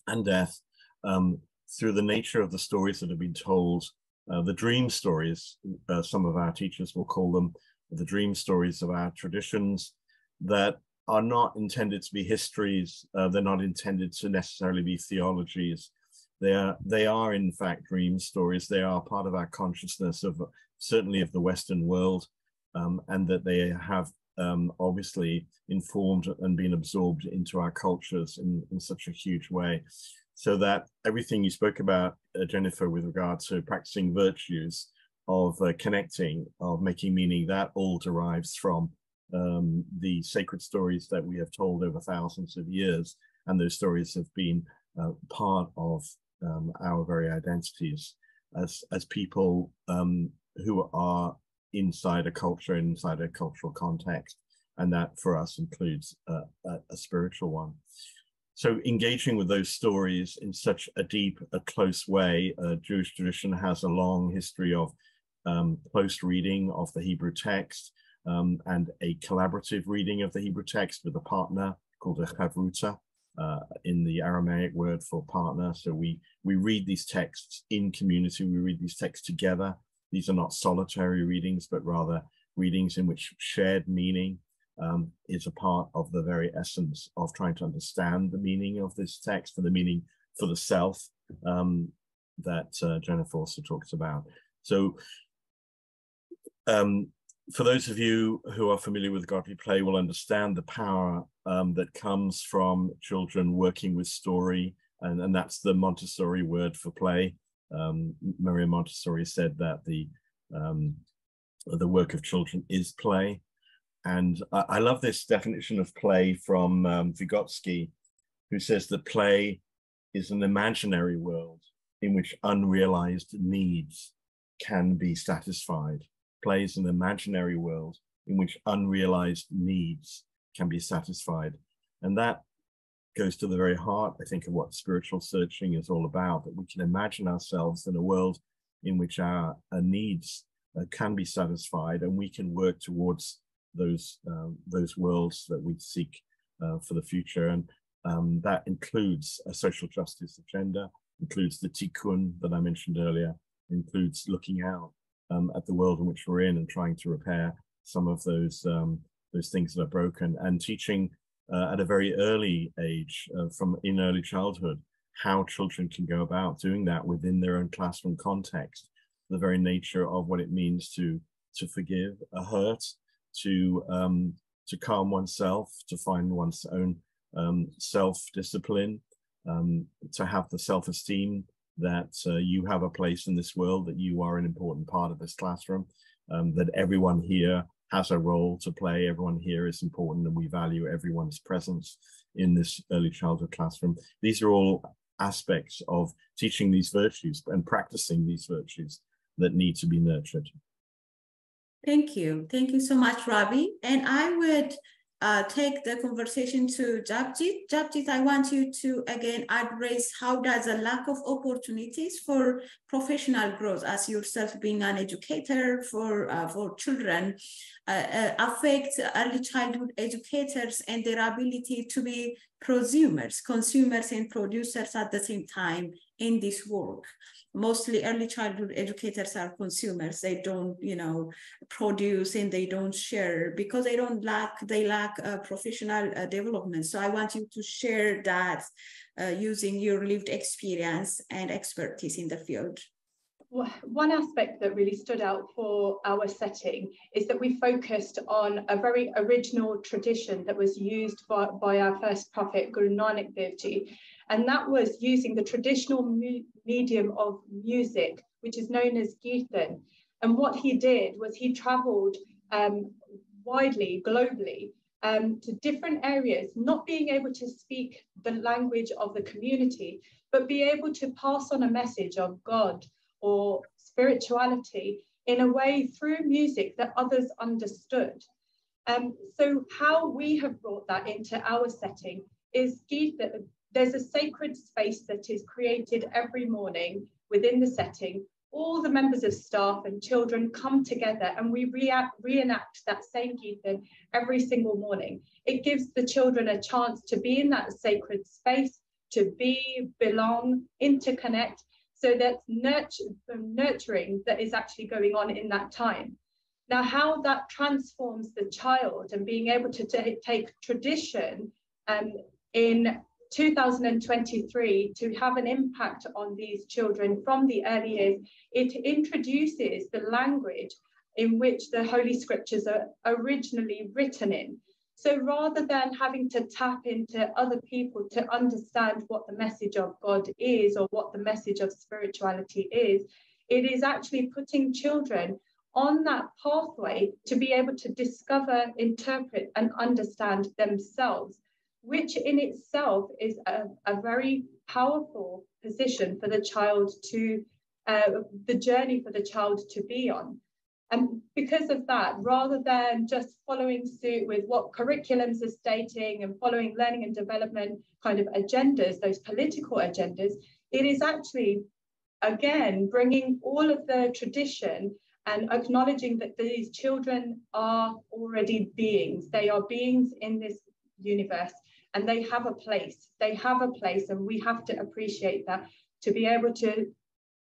and death um, through the nature of the stories that have been told, uh, the dream stories, uh, some of our teachers will call them the dream stories of our traditions that are not intended to be histories. Uh, they're not intended to necessarily be theologies. They are, they are in fact dream stories. They are part of our consciousness of certainly of the Western world, um, and that they have um, obviously informed and been absorbed into our cultures in, in such a huge way. So that everything you spoke about, uh, Jennifer, with regard to practicing virtues of uh, connecting, of making meaning, that all derives from um, the sacred stories that we have told over thousands of years. And those stories have been uh, part of um, our very identities as, as people um, who are inside a culture, inside a cultural context. And that for us includes a, a spiritual one. So engaging with those stories in such a deep, a close way, uh, Jewish tradition has a long history of um, close reading of the Hebrew text um, and a collaborative reading of the Hebrew text with a partner called a chavruta, uh, in the Aramaic word for partner. So we we read these texts in community. We read these texts together. These are not solitary readings, but rather readings in which shared meaning um, is a part of the very essence of trying to understand the meaning of this text and the meaning for the self um, that uh, Jennifer also talks about. So um, for those of you who are familiar with godly play will understand the power um, that comes from children working with story, and, and that's the Montessori word for play. Um, Maria Montessori said that the um, the work of children is play, and I, I love this definition of play from um, Vygotsky, who says that play is an imaginary world in which unrealized needs can be satisfied plays an imaginary world in which unrealized needs can be satisfied. And that goes to the very heart, I think, of what spiritual searching is all about, that we can imagine ourselves in a world in which our, our needs uh, can be satisfied and we can work towards those, um, those worlds that we seek uh, for the future. And um, that includes a social justice agenda, includes the tikkun that I mentioned earlier, includes looking out um, at the world in which we're in and trying to repair some of those um, those things that are broken and teaching uh, at a very early age uh, from in early childhood how children can go about doing that within their own classroom context. The very nature of what it means to to forgive a hurt to um, to calm oneself to find one's own um, self-discipline um, to have the self-esteem that uh, you have a place in this world, that you are an important part of this classroom, um, that everyone here has a role to play. Everyone here is important and we value everyone's presence in this early childhood classroom. These are all aspects of teaching these virtues and practicing these virtues that need to be nurtured. Thank you. Thank you so much, Rabbi. And I would uh, take the conversation to Japjit. Japjit, I want you to again address how does a lack of opportunities for professional growth as yourself being an educator for, uh, for children uh, uh affect early childhood educators and their ability to be prosumers, consumers and producers at the same time in this work. Mostly early childhood educators are consumers. They don't you know produce and they don't share because they don't lack they lack uh, professional uh, development. So i want you to share that uh, using your lived experience and expertise in the field one aspect that really stood out for our setting is that we focused on a very original tradition that was used by, by our first prophet Guru Nanak Dev Ji, and that was using the traditional mu medium of music, which is known as Kirtan. And what he did was he traveled um, widely, globally, um, to different areas, not being able to speak the language of the community, but be able to pass on a message of God or spirituality in a way through music that others understood. Um, so how we have brought that into our setting is that there's a sacred space that is created every morning within the setting. All the members of staff and children come together and we reenact that same Kirtan every single morning. It gives the children a chance to be in that sacred space, to be, belong, interconnect. So that's nurture, nurturing that is actually going on in that time. Now, how that transforms the child and being able to take tradition um, in 2023 to have an impact on these children from the early years, it introduces the language in which the Holy Scriptures are originally written in. So rather than having to tap into other people to understand what the message of God is or what the message of spirituality is, it is actually putting children on that pathway to be able to discover, interpret, and understand themselves, which in itself is a, a very powerful position for the child to, uh, the journey for the child to be on. And because of that, rather than just following suit with what curriculums are stating and following learning and development kind of agendas, those political agendas, it is actually, again, bringing all of the tradition and acknowledging that these children are already beings. They are beings in this universe and they have a place. They have a place, and we have to appreciate that to be able to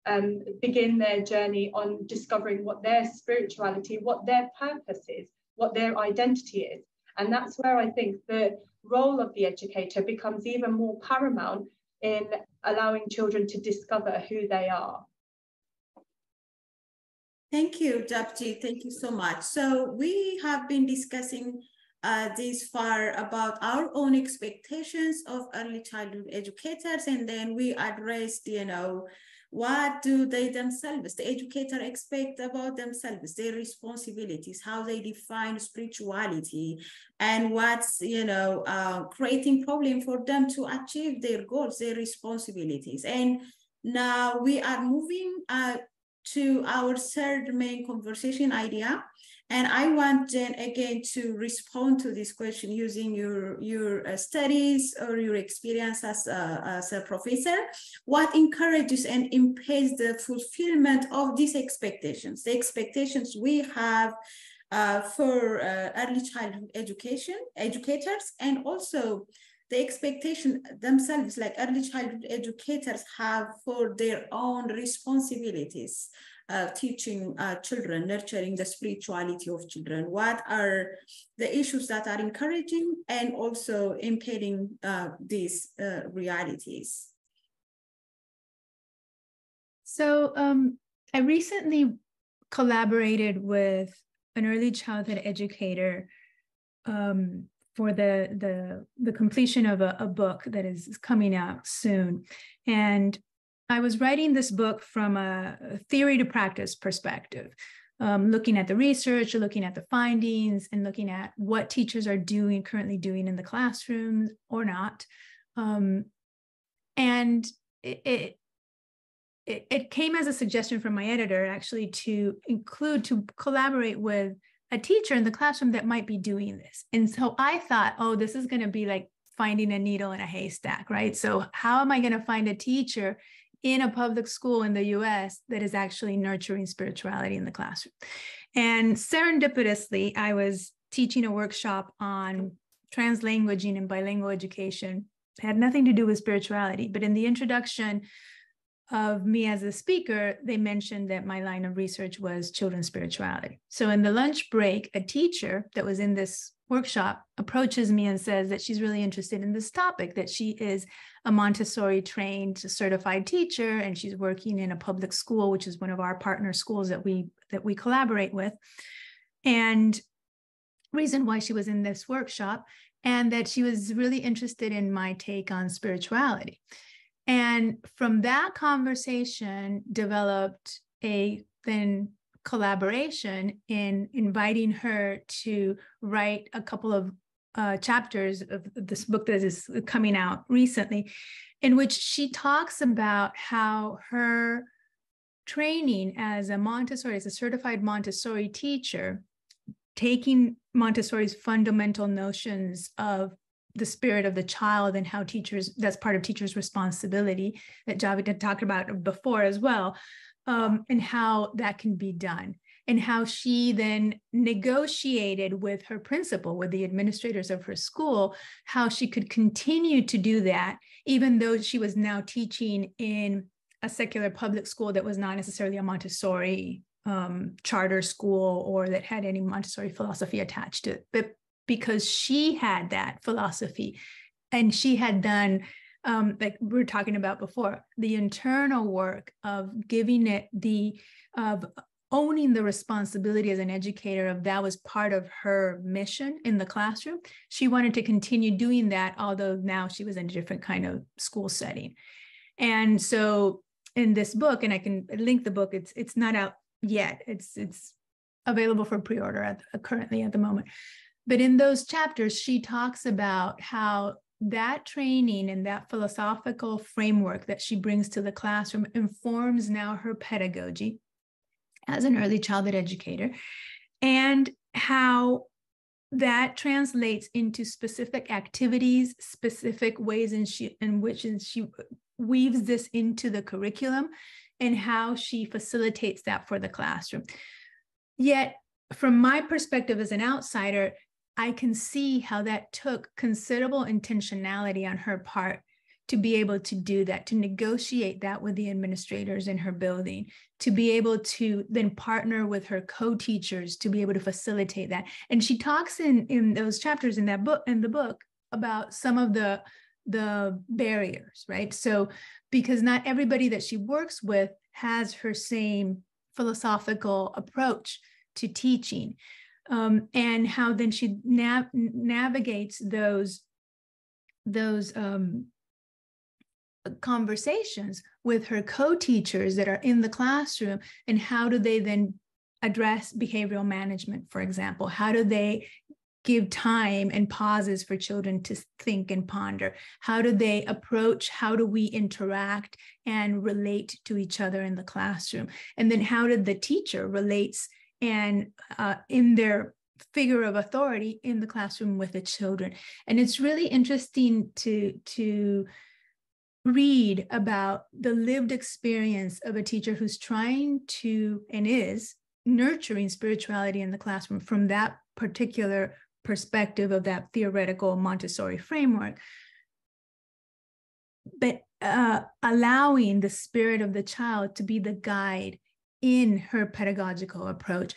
um, begin their journey on discovering what their spirituality, what their purpose is, what their identity is. And that's where I think the role of the educator becomes even more paramount in allowing children to discover who they are. Thank you, Japji. Thank you so much. So we have been discussing uh, this far about our own expectations of early childhood educators, and then we addressed, you know, what do they themselves, the educator expect about themselves, their responsibilities, how they define spirituality, and what's, you know, uh, creating problem for them to achieve their goals, their responsibilities. And now we are moving uh, to our third main conversation idea. And I want Jen again to respond to this question using your, your uh, studies or your experience as a, as a professor. What encourages and impedes the fulfillment of these expectations, the expectations we have uh, for uh, early childhood education, educators, and also the expectation themselves, like early childhood educators have for their own responsibilities, uh, teaching uh, children, nurturing the spirituality of children. What are the issues that are encouraging and also impeding uh, these uh, realities? So um, I recently collaborated with an early childhood educator um, for the the the completion of a, a book that is coming out soon and i was writing this book from a theory to practice perspective um, looking at the research looking at the findings and looking at what teachers are doing currently doing in the classrooms or not um, and it, it it, it came as a suggestion from my editor actually to include to collaborate with a teacher in the classroom that might be doing this. And so I thought, oh, this is going to be like finding a needle in a haystack, right? So, how am I going to find a teacher in a public school in the US that is actually nurturing spirituality in the classroom? And serendipitously, I was teaching a workshop on translanguaging and bilingual education. It had nothing to do with spirituality, but in the introduction, of me as a speaker, they mentioned that my line of research was children's spirituality. So in the lunch break, a teacher that was in this workshop approaches me and says that she's really interested in this topic, that she is a Montessori trained certified teacher and she's working in a public school, which is one of our partner schools that we that we collaborate with. And reason why she was in this workshop and that she was really interested in my take on spirituality. And from that conversation developed a then collaboration in inviting her to write a couple of uh, chapters of this book that is coming out recently, in which she talks about how her training as a Montessori, as a certified Montessori teacher, taking Montessori's fundamental notions of the spirit of the child and how teachers that's part of teachers responsibility that Japjit had talked about before as well um, and how that can be done. And how she then negotiated with her principal with the administrators of her school how she could continue to do that even though she was now teaching in a secular public school that was not necessarily a montessori um, charter school or that had any montessori philosophy attached to it. But because she had that philosophy and she had done um, like we were talking about before the internal work of giving it the of owning the responsibility as an educator of that was part of her mission in the classroom. She wanted to continue doing that although now she was in a different kind of school setting. And so in this book and i can link the book it's it's not out yet. It's it's available for pre-order at, currently at the moment. But in those chapters, she talks about how that training and that philosophical framework that she brings to the classroom informs now her pedagogy as an early childhood educator, and how that translates into specific activities, specific ways in, she, in which she weaves this into the curriculum, and how she facilitates that for the classroom. Yet, from my perspective as an outsider, I can see how that took considerable intentionality on her part to be able to do that, to negotiate that with the administrators in her building, to be able to then partner with her co-teachers to be able to facilitate that. And she talks in in those chapters in that book in the book about some of the the barriers, right? So because not everybody that she works with has her same philosophical approach to teaching um, and how then she nav- navigates those those um, conversations with her co-teachers that are in the classroom and how do they then address behavioral management for example? How do they give time and pauses for children to think and ponder? How do they approach how do we interact and relate to each other in the classroom? And then how did the teacher relates and uh, in their figure of authority in the classroom with the children. And it's really interesting to, to read about the lived experience of a teacher who's trying to and is nurturing spirituality in the classroom from that particular perspective of that theoretical Montessori framework. But uh, allowing the spirit of the child to be the guide in her pedagogical approach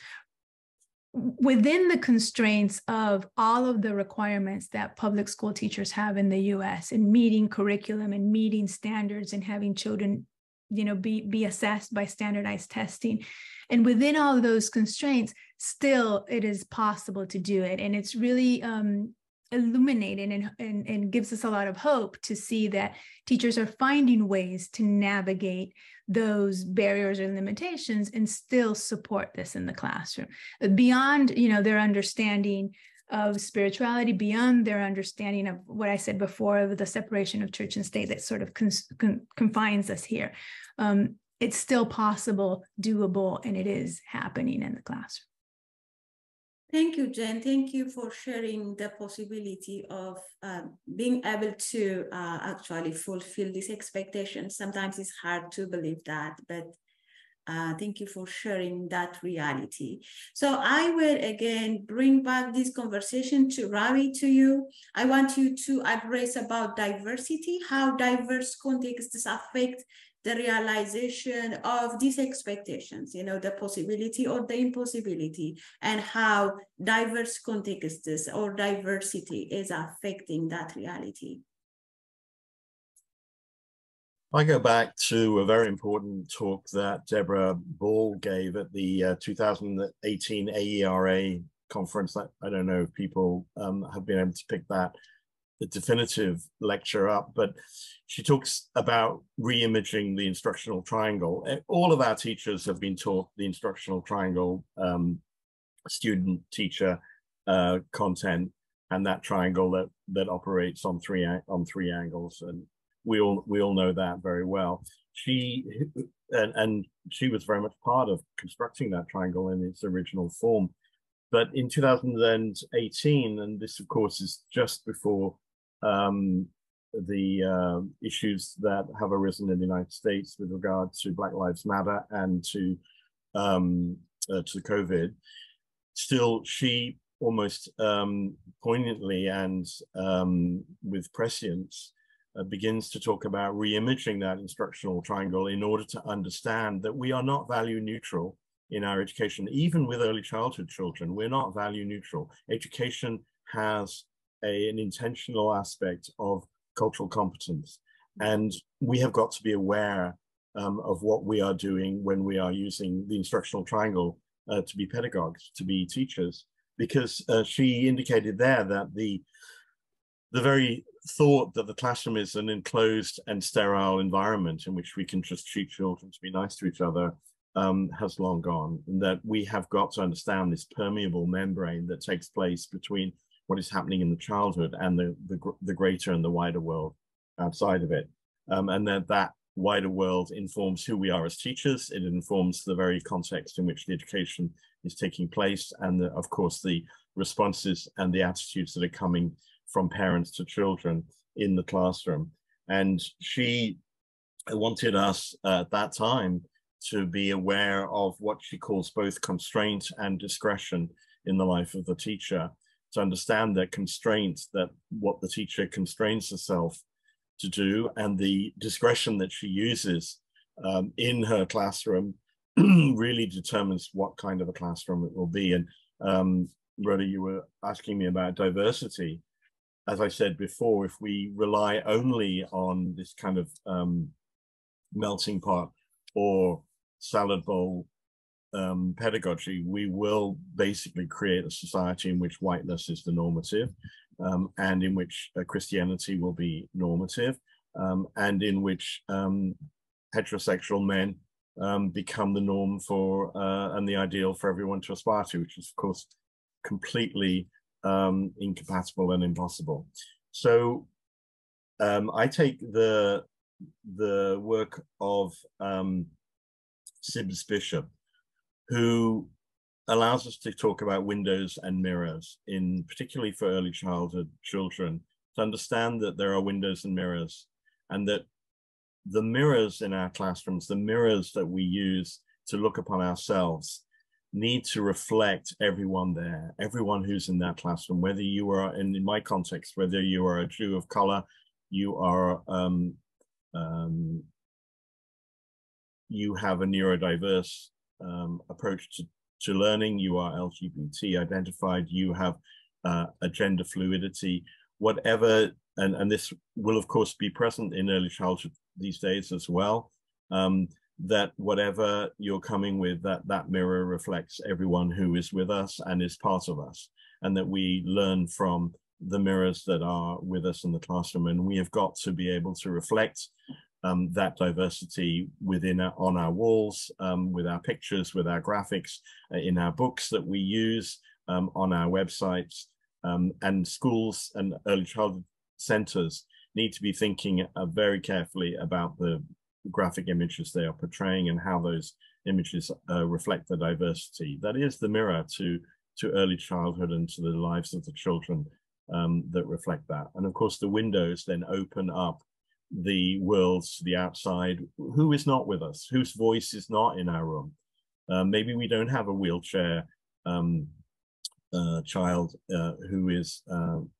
within the constraints of all of the requirements that public school teachers have in the US in meeting curriculum and meeting standards and having children you know be be assessed by standardized testing. And within all of those constraints still it is possible to do it. And it's really um, illuminating and, and, and gives us a lot of hope to see that teachers are finding ways to navigate those barriers or limitations and still support this in the classroom. Beyond you know their understanding of spirituality beyond their understanding of what i said before of the separation of church and state that sort of con- con- confines us here um, it's still possible doable and it is happening in the classroom Thank you, Jen. Thank you for sharing the possibility of um, being able to uh, actually fulfill these expectations. Sometimes it's hard to believe that, but uh, thank you for sharing that reality. So I will again bring back this conversation to Rabbi to you. I want you to address about diversity, how diverse contexts affect the realization of these expectations, you know, the possibility or the impossibility, and how diverse contexts or diversity is affecting that reality. I go back to a very important talk that Deborah Ball gave at the uh, 2018 AERA conference. I, I don't know if people um, have been able to pick that the definitive lecture up, but she talks about re-imaging the instructional triangle. Eh, all of our teachers have been taught the instructional triangle, um, student, teacher, uh, content, and that triangle that that operates on three on three angles, and we all we all know that very well. She and, and she was very much part of constructing that triangle in its original form. but in 2018, and this of course is just before um, the uh, issues that have arisen in the United States with regard to Black Lives Matter and to um, uh, to COVID, still she almost um, poignantly and um, with prescience uh, begins to talk about reimagining that instructional triangle in order to understand that we are not value neutral in our education, even with early childhood children. We're not value neutral. Education has a, an intentional aspect of cultural competence. And we have got to be aware um, of what we are doing when we are using the instructional triangle uh, to be pedagogues, to be teachers, because uh, she indicated there that the the very thought that the classroom is an enclosed and sterile environment in which we can just treat children to be nice to each other um, has long gone, and that we have got to understand this permeable membrane that takes place between what is happening in the childhood and the, the, the greater and the wider world outside of it. Um, and that that wider world informs who we are as teachers. It informs the very context in which the education is taking place. And the, of course, the responses and the attitudes that are coming from parents to children in the classroom. And she wanted us uh, at that time to be aware of what she calls both constraint and discretion in the life of the teacher to understand that constraints that what the teacher constrains herself to do and the discretion that she uses um, in her classroom really determines what kind of a classroom it will be. And um, Rode, you were asking me about diversity. As I said before, if we rely only on this kind of um, melting pot or salad bowl um, pedagogy, we will basically create a society in which whiteness is the normative um, and in which uh, Christianity will be normative um, and in which um, heterosexual men um, become the norm for uh, and the ideal for everyone to aspire to, which is, of course, completely um, incompatible and impossible. So I take the the work of Sims Bishop, who allows us to talk about windows and mirrors in particularly for early childhood children to understand that there are windows and mirrors and that the mirrors in our classrooms the mirrors that we use to look upon ourselves need to reflect everyone there everyone who's in that classroom whether you are in, my context whether you are a jew of color you are um, um, you have a neurodiverse um, approach to, to learning, you are LGBT identified, you have uh, a gender fluidity, whatever, and, and this will of course be present in early childhood these days as well, um, that whatever you're coming with, that that mirror reflects everyone who is with us and is part of us, and that we learn from the mirrors that are with us in the classroom. And we have got to be able to reflect um, that diversity within our, on our walls, um, with our pictures, with our graphics, uh, in our books that we use um, on our websites, um, and schools and early childhood centers need to be thinking uh, very carefully about the graphic images they are portraying and how those images uh, reflect the diversity. That is the mirror to to early childhood and to the lives of the children um, that reflect that. And of course, the windows then open up the worlds to the outside, who is not with us, whose voice is not in our room. Uh, maybe we don't have a wheelchair um, uh, child uh, who is um,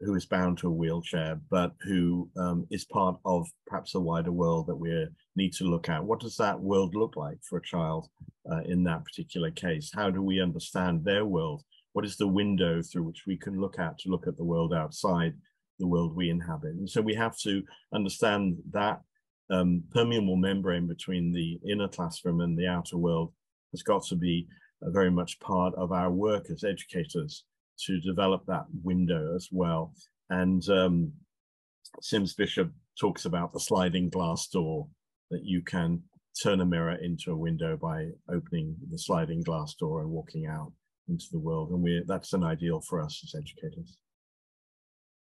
who is bound to a wheelchair, but who um, is part of perhaps a wider world that we need to look at. What does that world look like for a child uh, in that particular case? How do we understand their world? What is the window through which we can look at to look at the world outside the world we inhabit. And so we have to understand that um, permeable membrane between the inner classroom and the outer world has got to be uh, very much part of our work as educators to develop that window as well. And um, Sims Bishop talks about the sliding glass door that you can turn a mirror into a window by opening the sliding glass door and walking out into the world. And we that's an ideal for us as educators.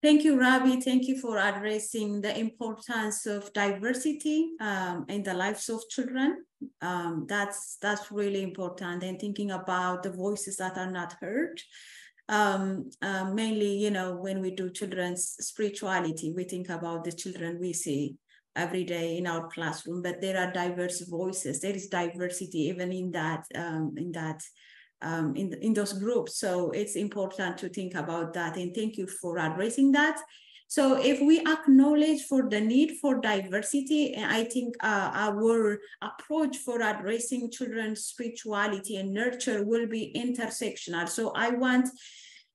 Thank you, Rabbi. Thank you for addressing the importance of diversity um, in the lives of children. Um, that's that's really important, and thinking about the voices that are not heard. Um, uh, mainly, you know, when we do children's spirituality, we think about the children we see every day in our classroom, but there are diverse voices. There is diversity even in that um, in that um, in, in those groups. So it's important to think about that. And thank you for addressing that. So if we acknowledge for the need for diversity, I think uh, our approach for addressing children's spirituality and nurture will be intersectional. So I want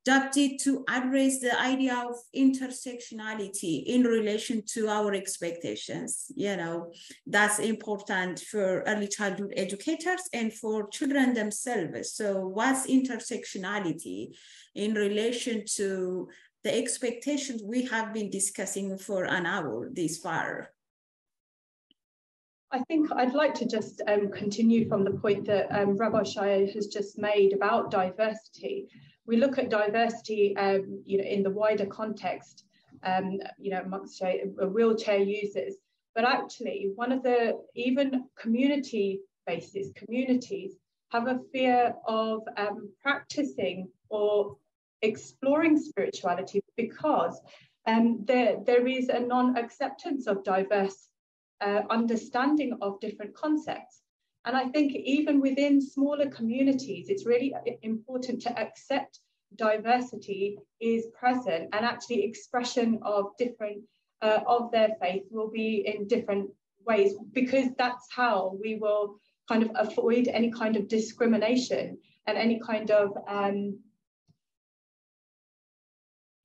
adapted to address the idea of intersectionality in relation to our expectations. You know, that's important for early childhood educators and for children themselves. So what's intersectionality in relation to the expectations we have been discussing for an hour this far? I think I'd like to just um, continue from the point that um, Rabbi Shire has just made about diversity we look at diversity, um, you know, in the wider context, um, you know, amongst wheelchair users, but actually one of the even community bases, communities have a fear of um, practicing or exploring spirituality because um, there, there is a non-acceptance of diverse uh, understanding of different concepts. And I think even within smaller communities, it's really important to accept diversity is present and actually expression of different uh, of their faith will be in different ways because that's how we will kind of avoid any kind of discrimination and any kind of um,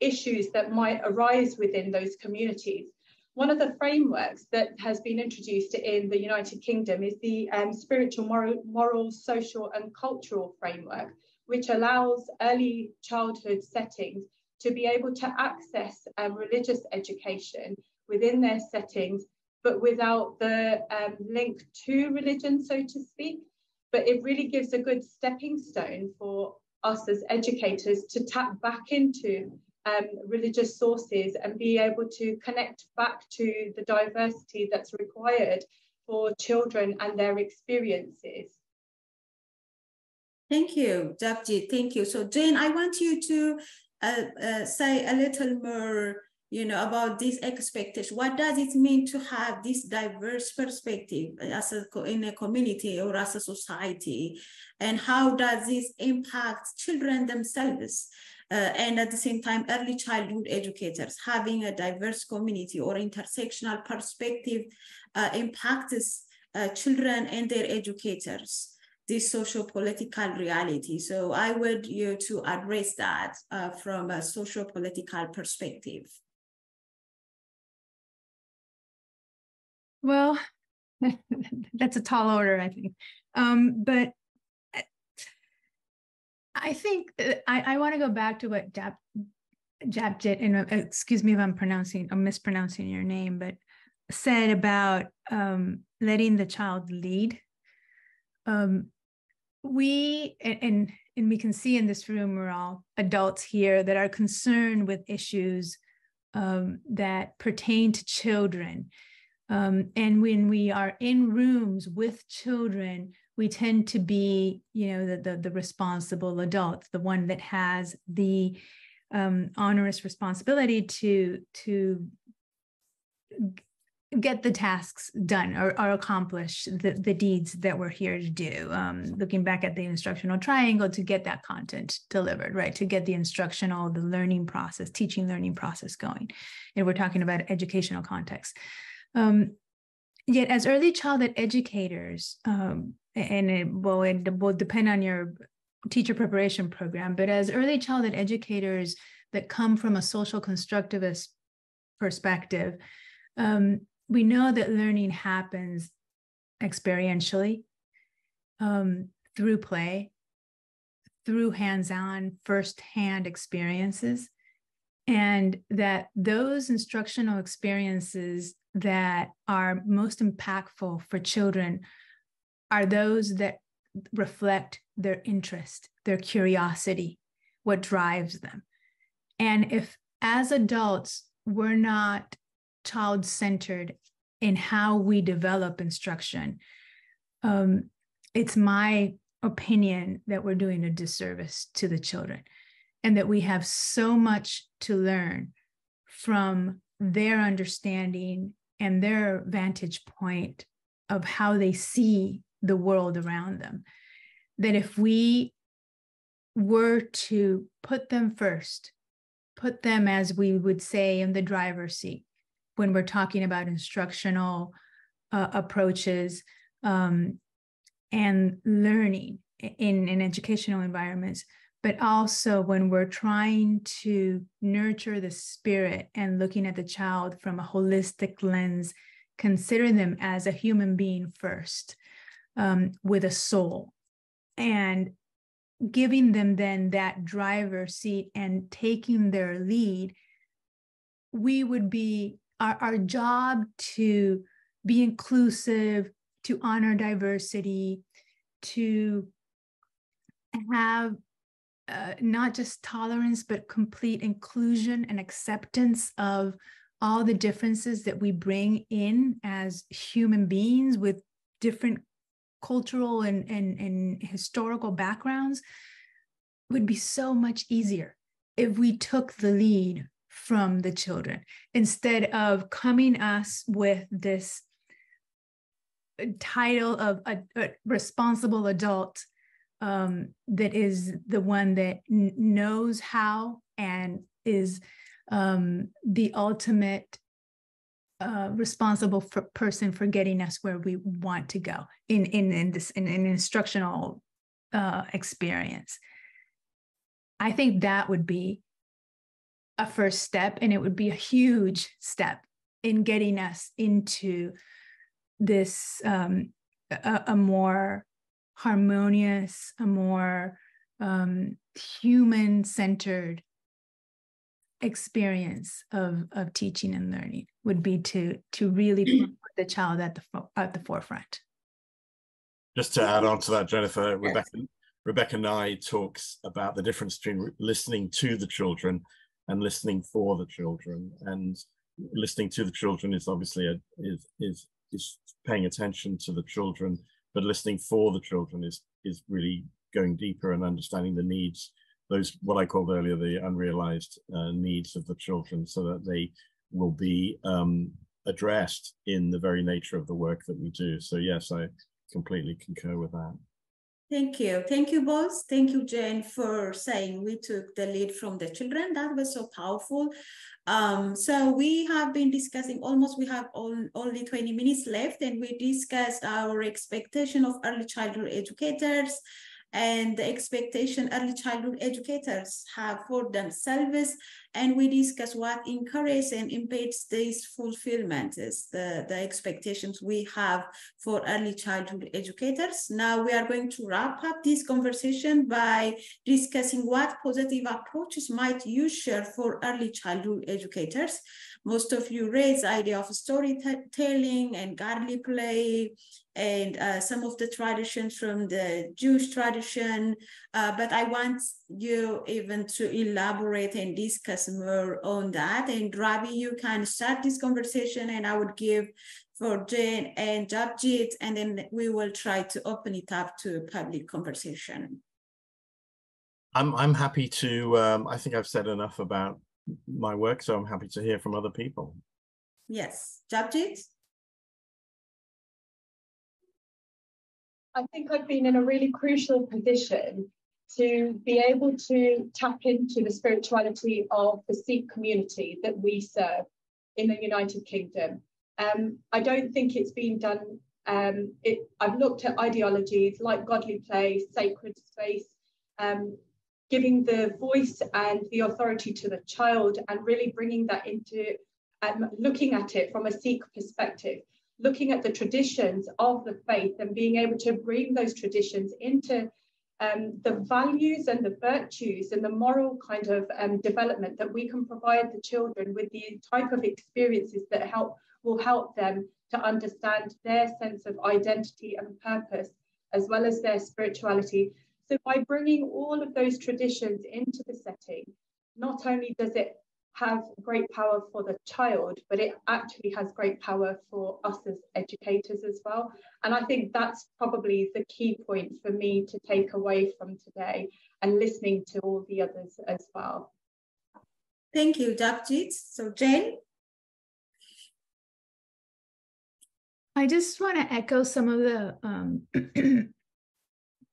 issues that might arise within those communities. One of the frameworks that has been introduced in the United Kingdom is the um, spiritual, moral, moral, social, and cultural framework, which allows early childhood settings to be able to access um, religious education within their settings, but without the um, link to religion, so to speak. But it really gives a good stepping stone for us as educators to tap back into um, religious sources and be able to connect back to the diversity that's required for children and their experiences. Thank you, Japjit. Thank you. So Jane, I want you to uh, uh, say a little more you know, about this expectation. What does it mean to have this diverse perspective as a, in a community or as a society? And how does this impact children themselves? Uh, and at the same time, early childhood educators having a diverse community or intersectional perspective uh, impacts uh, children and their educators this social political reality. So I would you to address that uh, from a social political perspective. Well, that's a tall order, I think. Um, but I think uh, I, I want to go back to what Jap, Japjit, and uh, excuse me if I'm pronouncing, I'm mispronouncing your name, but said about um, letting the child lead. Um, we and, and and we can see in this room we're all adults here that are concerned with issues um, that pertain to children. Um, and when we are in rooms with children, we tend to be, you know, the, the, the responsible adult, the one that has the um, onerous responsibility to to get the tasks done or, or accomplish the, the deeds that we're here to do. Um, looking back at the instructional triangle to get that content delivered, right? To get the instructional, the learning process, teaching learning process going. And we're talking about educational context. Um, yet as early childhood educators, um, and it will it will depend on your teacher preparation program. But as early childhood educators that come from a social constructivist perspective um, we know that learning happens experientially um, through play through hands-on first-hand experiences and that those instructional experiences that are most impactful for children are those that reflect their interest, their curiosity, what drives them. And if as adults, we're not child centered in how we develop instruction. Um, it's my opinion that we're doing a disservice to the children and that we have so much to learn from their understanding and their vantage point of how they see the world around them. That if we were to put them first, put them, as we would say, in the driver's seat when we're talking about instructional uh, approaches um, and learning in, in educational environments, but also when we're trying to nurture the spirit and looking at the child from a holistic lens, consider them as a human being first um, with a soul. And giving them then that driver seat and taking their lead, we would be our, our job to be inclusive, to honor diversity, to have uh, not just tolerance, but complete inclusion and acceptance of all the differences that we bring in as human beings with different cultural and, and, and historical backgrounds would be so much easier if we took the lead from the children. Instead of coming us with this title of a, a responsible adult um, that is the one that knows how and is um, the ultimate uh, responsible for person for getting us where we want to go in in in this in an instructional uh, experience. I think that would be a first step, and it would be a huge step in getting us into this um, a, a, more harmonious, a more um, human centered experience of of teaching and learning would be to to really put the child at the at the forefront just to add on to that jennifer yes. rebecca rebecca nye talks about the difference between listening to the children and listening for the children and listening to the children is obviously a, is is is paying attention to the children but listening for the children is is really going deeper and understanding the needs those what I called earlier the unrealized uh, needs of the children, so that they will be um, addressed in the very nature of the work that we do. So yes, I completely concur with that. Thank you. Thank you both. Thank you, Jane, for saying we took the lead from the children. That was so powerful. Um, so we have been discussing almost, we have all, only 20 minutes left and we discussed our expectation of early childhood educators, and the expectation early childhood educators have for themselves. And we discuss what encourages and impedes this fulfillment is the, the expectations we have for early childhood educators. Now we are going to wrap up this conversation by discussing what positive approaches might you share for early childhood educators. Most of you raised idea of storytelling and godly play and uh, some of the traditions from the Jewish tradition. Uh, but I want you even to elaborate and discuss more on that. And Rabbi, you can start this conversation and I would give for Jane and Japjit, and then we will try to open it up to a public conversation. I'm, I'm happy to, um, I think I've said enough about my work, so I'm happy to hear from other people. Yes, Japjit? I think I've been in a really crucial position to be able to tap into the spirituality of the Sikh community that we serve in the United Kingdom. Um, I don't think it's been done. Um, it, I've looked at ideologies like godly play, sacred space, um, giving the voice and the authority to the child, and really bringing that into um, looking at it from a Sikh perspective looking at the traditions of the faith and being able to bring those traditions into um, the values and the virtues and the moral kind of um, development that we can provide the children with the type of experiences that help will help them to understand their sense of identity and purpose as well as their spirituality. So by bringing all of those traditions into the setting, not only does it have great power for the child, but it actually has great power for us as educators as well. And I think that's probably the key point for me to take away from today and listening to all the others as well. Thank you, Japjit. So Jane? I just want to echo some of the um,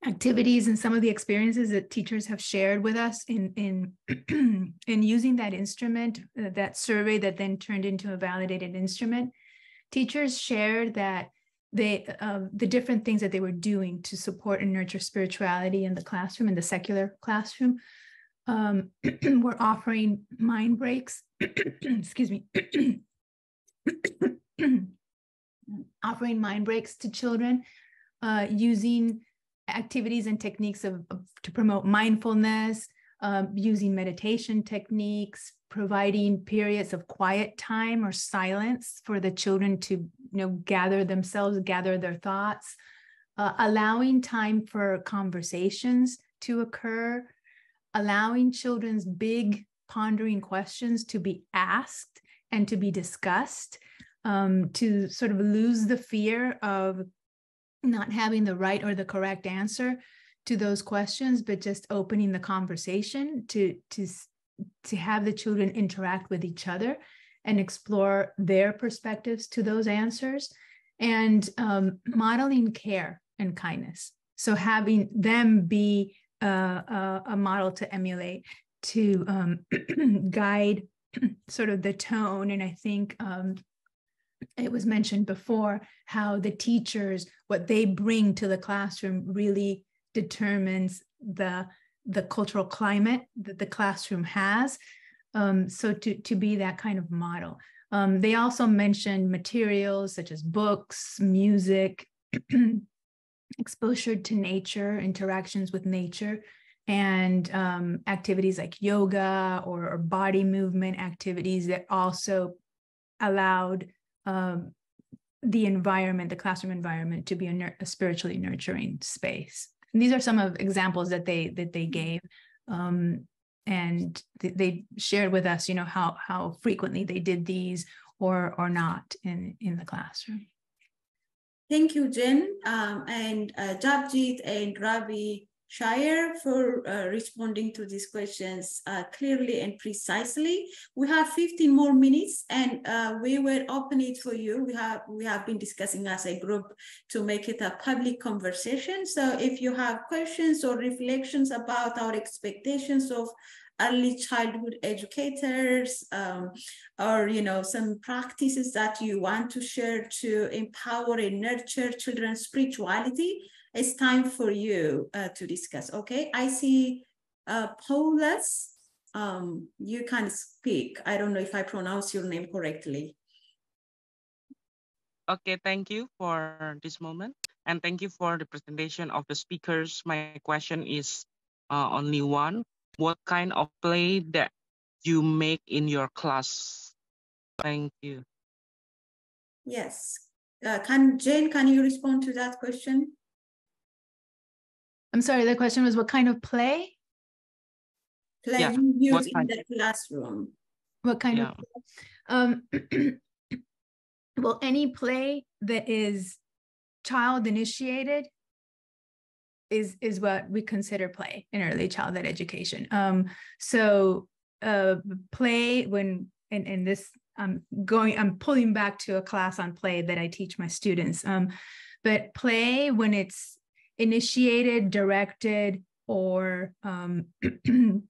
activities and some of the experiences that teachers have shared with us in in in using that instrument uh, that survey that then turned into a validated instrument teachers shared that they uh, the different things that they were doing to support and nurture spirituality in the classroom in the secular classroom um, we're offering mind breaks excuse me offering mind breaks to children uh, using activities and techniques of, of to promote mindfulness, um, using meditation techniques, providing periods of quiet time or silence for the children to you know gather themselves, gather their thoughts, uh, allowing time for conversations to occur, allowing children's big pondering questions to be asked and to be discussed, um, to sort of lose the fear of not having the right or the correct answer to those questions but just opening the conversation to to to have the children interact with each other and explore their perspectives to those answers and um, modeling care and kindness. So having them be a, a, a model to emulate to um, guide sort of the tone. And i think um, it was mentioned before how the teachers what they bring to the classroom really determines the the cultural climate that the classroom has um, so to to be that kind of model. Um, they also mentioned materials such as books music exposure to nature interactions with nature and um, activities like yoga or, or body movement activities that also allowed um, the environment, the classroom environment, to be a, nur- a, spiritually nurturing space. And these are some of examples that they that they gave, um, and th- they shared with us, you know, how how frequently they did these or or not in in the classroom. Thank you, Jen, um, and uh, Japjit and Rabbi Shire for uh, responding to these questions uh, clearly and precisely. We have 15 more minutes and uh, we will open it for you. We have, we have been discussing as a group to make it a public conversation. So if you have questions or reflections about our expectations of early childhood educators um, or you know some practices that you want to share to empower and nurture children's spirituality it's time for you uh, to discuss. Okay, I see uh, Paulus. Um, you can speak. I don't know if I pronounce your name correctly. Okay, thank you for this moment. And thank you for the presentation of the speakers. My question is uh, only one. What kind of play that you make in your class? Thank you. Yes. Uh, can Jane, can you respond to that question? I'm sorry, the question was what kind of play? Play yeah. you use in the classroom. What kind yeah. of um well any play that is child initiated is is what we consider play in early childhood education. Um so uh play when and, and this I'm going I'm pulling back to a class on play that I teach my students. Um but play when it's initiated, directed, or um,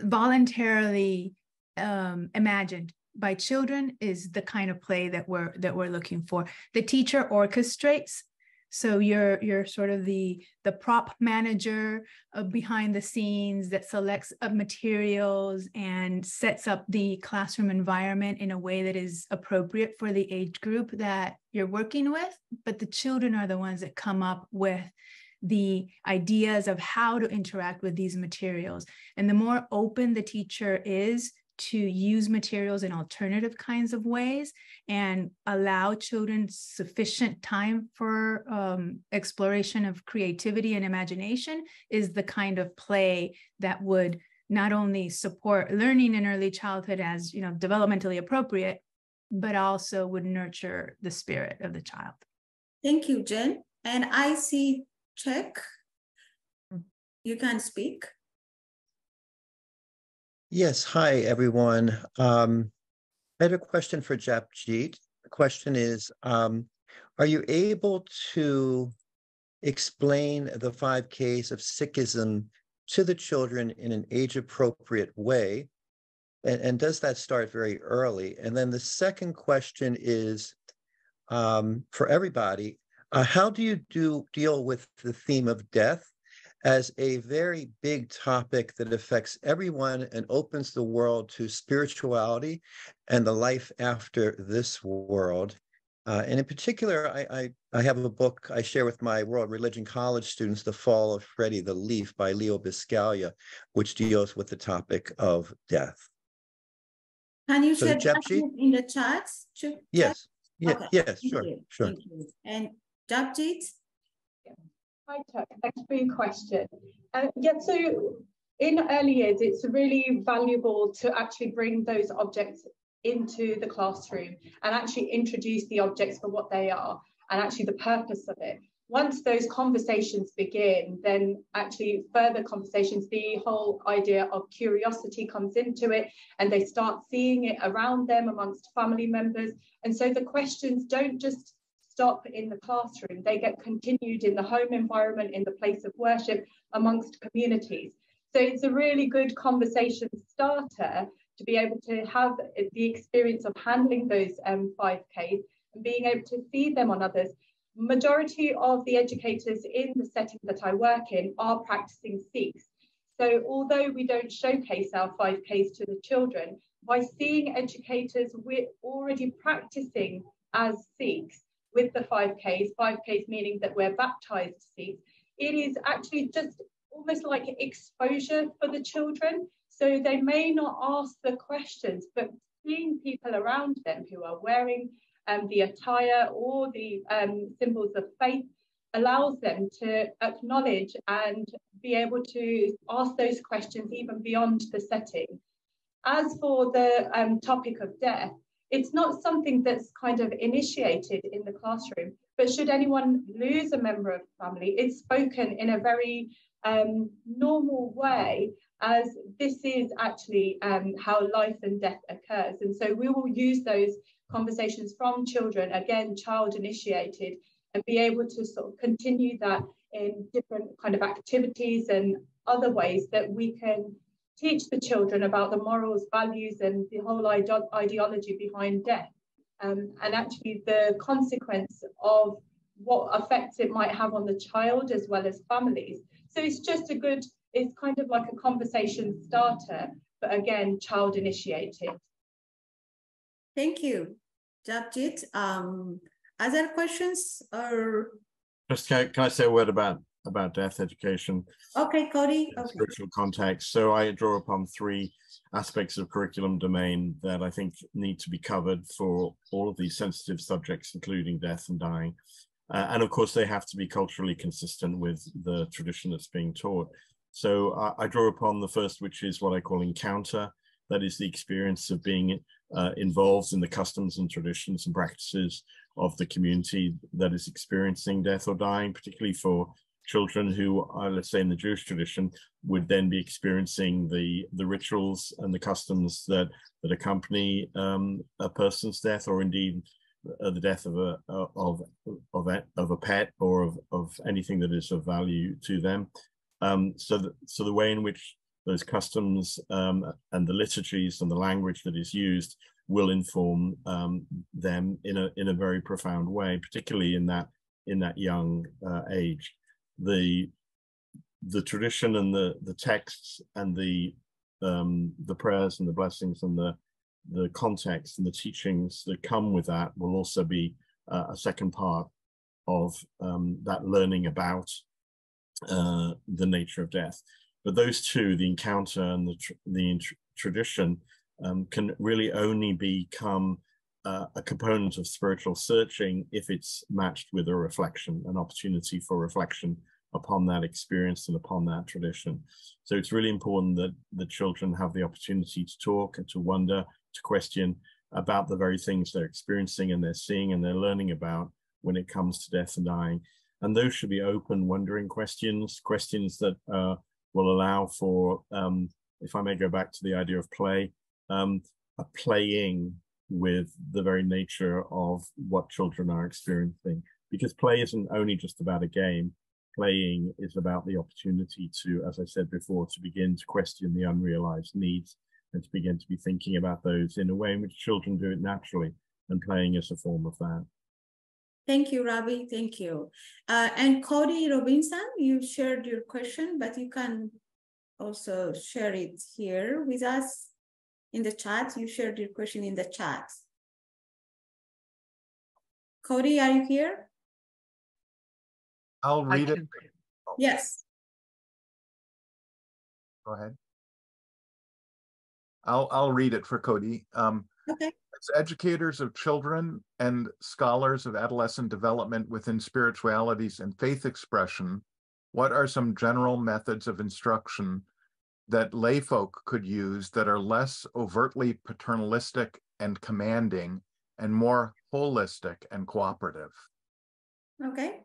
voluntarily um, imagined by children is the kind of play that we're that we're looking for. The teacher orchestrates so you're you're sort of the the prop manager behind the scenes that selects materials and sets up the classroom environment in a way that is appropriate for the age group that you're working with. But the children are the ones that come up with the ideas of how to interact with these materials. And the more open the teacher is to use materials in alternative kinds of ways and allow children sufficient time for um, exploration of creativity and imagination is the kind of play that would not only support learning in early childhood as you know developmentally appropriate but also would nurture the spirit of the child. Thank you jen. And i see check you can speak yes hi everyone um, i have a question for japjit the question is um, are you able to explain the five Ks of Sikhism to the children in an age appropriate way? And, and, does that start very early? And then the second question is um, for everybody uh, how do you do deal with the theme of death as a very big topic that affects everyone and opens the world to spirituality and the life after this world? Uh, and in particular, I, I, I, have a book I share with my World Religion College students, The Fall of Freddie the Leaf by Leo Buscaglia, which deals with the topic of death. Can you so share in the chat? Yes. Yeah, okay. Yes, sure, sure. And Japjit? Hi, Tuck. Thanks for your question. Uh, yeah, so in early years, it's really valuable to actually bring those objects into the classroom and actually introduce the objects for what they are and actually the purpose of it. Once those conversations begin, then actually further conversations, the whole idea of curiosity comes into it and they start seeing it around them amongst family members. And so the questions don't just stop in the classroom, they get continued in the home environment, in the place of worship, amongst communities. So it's a really good conversation starter to be able to have the experience of handling those um, 5Ks and being able to see them on others. Majority of the educators in the setting that I work in are practicing Sikhs. So although we don't showcase our 5Ks to the children, by seeing educators, we're already practicing as Sikhs with the 5Ks, 5Ks meaning that we're baptized Sikhs. It is actually just almost like exposure for the children so they may not ask the questions, but seeing people around them who are wearing um, the attire or the um, symbols of faith allows them to acknowledge and be able to ask those questions even beyond the setting. As for the um, topic of death, it's not something that's kind of initiated in the classroom, but should anyone lose a member of the family, it's spoken in a very um, normal way as this is actually um, how life and death occurs. And so we will use those conversations from children, again, child initiated, and be able to sort of continue that in different kind of activities and other ways that we can teach the children about the morals, values, and the whole ide ideology behind death. Um, and actually the consequence of what effects it might have on the child as well as families. So it's just a good it's kind of like a conversation starter, but again, child initiated. Thank you, Japjit. Um, other questions or? Just can, can I say a word about about death education? Okay, Cody. Okay. Spiritual context. So I draw upon three aspects of curriculum domain that I think need to be covered for all of these sensitive subjects, including death and dying. Uh, and of course, they have to be culturally consistent with the tradition that's being taught. So I, I, draw upon the first, which is what I call encounter. That is the experience of being uh, involved in the customs and traditions and practices of the community that is experiencing death or dying, particularly for children who, are, let's say in the Jewish tradition, would then be experiencing the, the rituals and the customs that, that accompany um, a person's death or indeed uh, the death of a of of a, of a pet or of, of anything that is of value to them. Um, so, the, so the way in which those customs um, and the liturgies and the language that is used will inform um, them in a in a very profound way, particularly in that in that young uh, age. The the tradition and the the texts and the um, the prayers and the blessings and the the context and the teachings that come with that will also be uh, a second part of um, that learning about uh, the nature of death. But those two, the encounter and the, tr the tr tradition, um, can really only become uh, a component of spiritual searching if it's matched with a reflection, an opportunity for reflection upon that experience and upon that tradition. So it's really important that the children have the opportunity to talk and to wonder, to question about the very things they're experiencing and they're seeing and they're learning about when it comes to death and dying. And those should be open, wondering questions, questions that uh, will allow for, um, if I may go back to the idea of play, um, a playing with the very nature of what children are experiencing. Because play isn't only just about a game, playing is about the opportunity to, as I said before, to begin to question the unrealized needs and to begin to be thinking about those in a way in which children do it naturally, and playing is a form of that. Thank you, Rabbi. Thank you. Uh, and Cody Robinson, you shared your question, but you can also share it here with us in the chat. You shared your question in the chat. Cody, are you here? I'll read it. Yes. Go ahead. I'll I'll read it for Cody. Um, okay. As educators of children and scholars of adolescent development within spiritualities and faith expression, what are some general methods of instruction that layfolk could use that are less overtly paternalistic and commanding and more holistic and cooperative? Okay.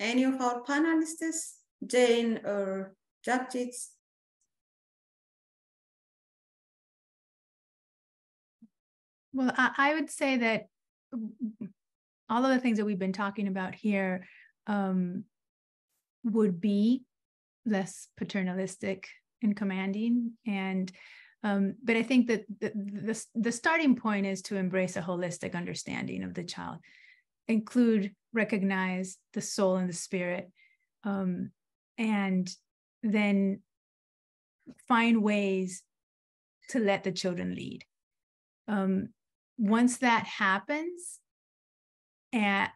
Any of our panelists, Jane or Japjit, Well, I, I, would say that all of the things that we've been talking about here um, would be less paternalistic and commanding. And um, but i think that the, the, the starting point is to embrace a holistic understanding of the child. Include recognize the soul and the spirit um, and then find ways to let the children lead. Um, once that happens, and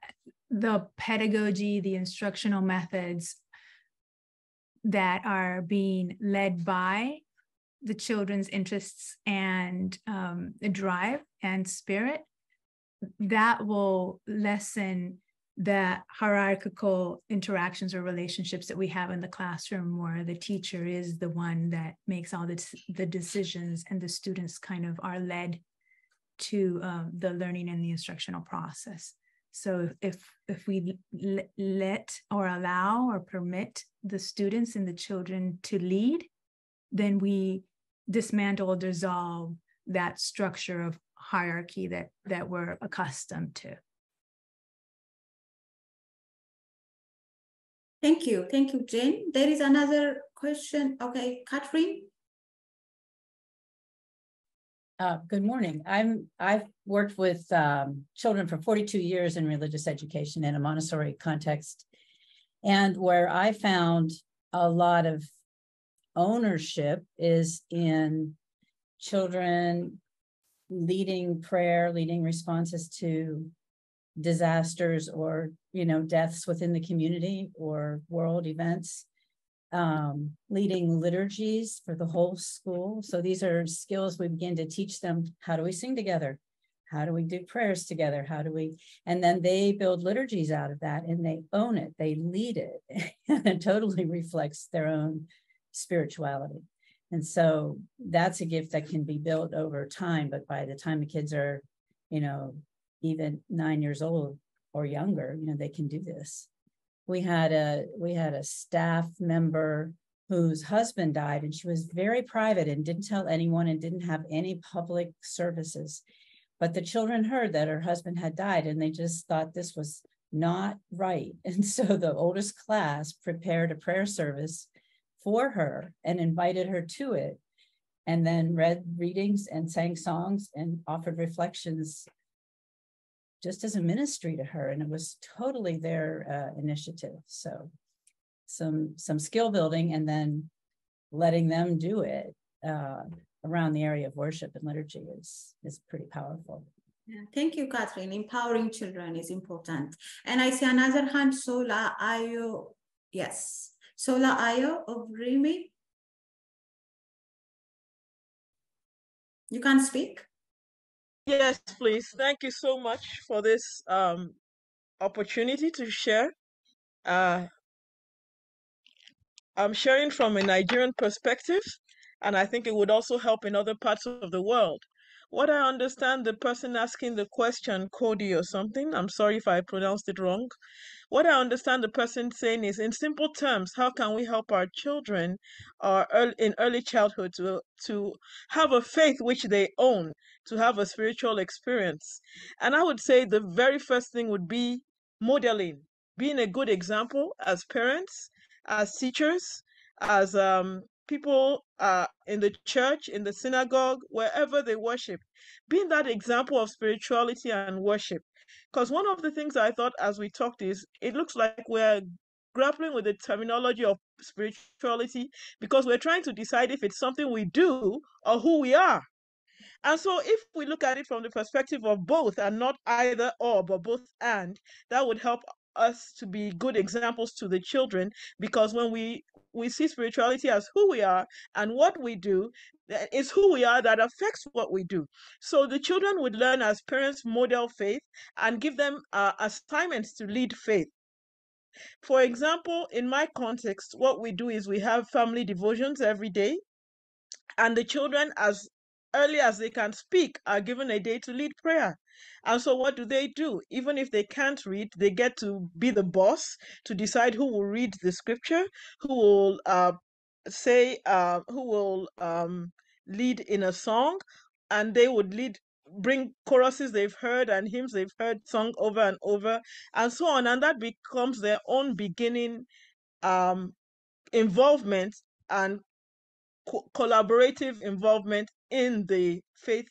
the pedagogy, the instructional methods that are being led by the children's interests and um, drive and spirit, that will lessen the hierarchical interactions or relationships that we have in the classroom where the teacher is the one that makes all the, the decisions and the students kind of are led to um, the learning and the instructional process. So if if we let or allow or permit the students and the children to lead, then we dismantle or dissolve that structure of hierarchy that that we're accustomed to. Thank you. Thank you, Jane. There is another question. Okay, Catherine. Uh, good morning. I'm I've worked with um, children for 42 years in religious education in a Montessori context, and where I found a lot of ownership is in children leading prayer, leading responses to disasters or you know deaths within the community or world events um, leading liturgies for the whole school. So these are skills we begin to teach them. How do we sing together? How do we do prayers together? How do we? And then they build liturgies out of that and they own it, they lead it, and it totally reflects their own spirituality. And so that's a gift that can be built over time. But by the time the kids are, you know, even nine years old or younger, you know, they can do this we had a we had a staff member whose husband died and she was very private and didn't tell anyone and didn't have any public services. But the children heard that her husband had died and they just thought this was not right. And so the oldest class prepared a prayer service for her and invited her to it and then read readings and sang songs and offered reflections just as a ministry to her and it was totally their uh, initiative so some some skill building and then letting them do it uh, around the area of worship and liturgy is is pretty powerful yeah, thank you, Catherine. Empowering children is important. And I see another hand, Sola Ayo. Yes, Sola Ayo of Rimi. You can speak. Yes, please. Thank you so much for this um, opportunity to share. Uh, I'm sharing from a Nigerian perspective, and I think it would also help in other parts of the world. What I understand the person asking the question, Cody or something, I'm sorry if I pronounced it wrong. What I understand the person saying is, in simple terms, how can we help our children uh, in early childhood to, to have a faith which they own, to have a spiritual experience? And I would say the very first thing would be modeling, being a good example as parents, as teachers, as um, people uh, in the church, in the synagogue, wherever they worship, being that example of spirituality and worship. Because one of the things I thought as we talked is it looks like we're grappling with the terminology of spirituality because we're trying to decide if it's something we do or who we are. And so, if we look at it from the perspective of both and not either or, but both and, that would help us to be good examples to the children because when we we see spirituality as who we are and what we do is who we are that affects what we do. So the children would learn as parents model faith and give them uh, assignments to lead faith. For example in my context what we do is we have family devotions every day and the children as early as they can speak are given a day to lead prayer and so, what do they do? Even if they can't read, they get to be the boss to decide who will read the scripture, who will uh, say, uh, who will um, lead in a song, and they would lead bring choruses they've heard and hymns they've heard sung over and over and so on and that becomes their own beginning um, involvement and co- collaborative involvement in the faith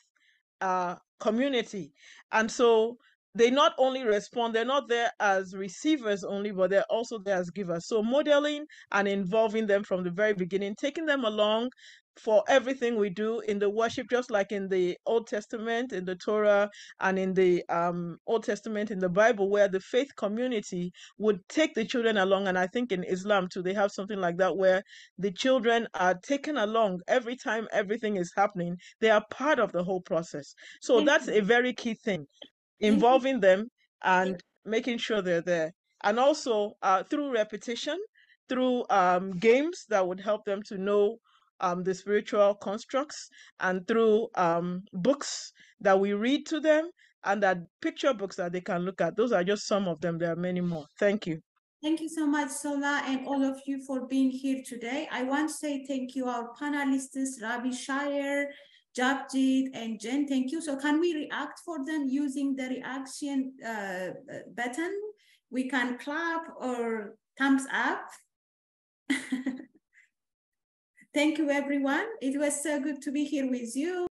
uh, community. And so they not only respond, they're not there as receivers only, but they're also there as givers. So modeling and involving them from the very beginning, taking them along for everything we do in the worship, just like in the Old Testament, in the Torah, and in the um, Old Testament, in the Bible, where the faith community would take the children along. And I think in Islam too, they have something like that, where the children are taken along every time everything is happening. They are part of the whole process. So that's a very key thing, involving them and making sure they're there. And also uh, through repetition, through um, games that would help them to know um, the spiritual constructs and through um, books that we read to them and that picture books that they can look at. Those are just some of them. There are many more. Thank you. Thank you so much, Sola, and all of you for being here today. I want to say thank you, our panelists, Rabbi Shire, Japjit, and Jen. Thank you. So can we react for them using the reaction uh, button? We can clap or thumbs up. Thank you, everyone. It was so good to be here with you.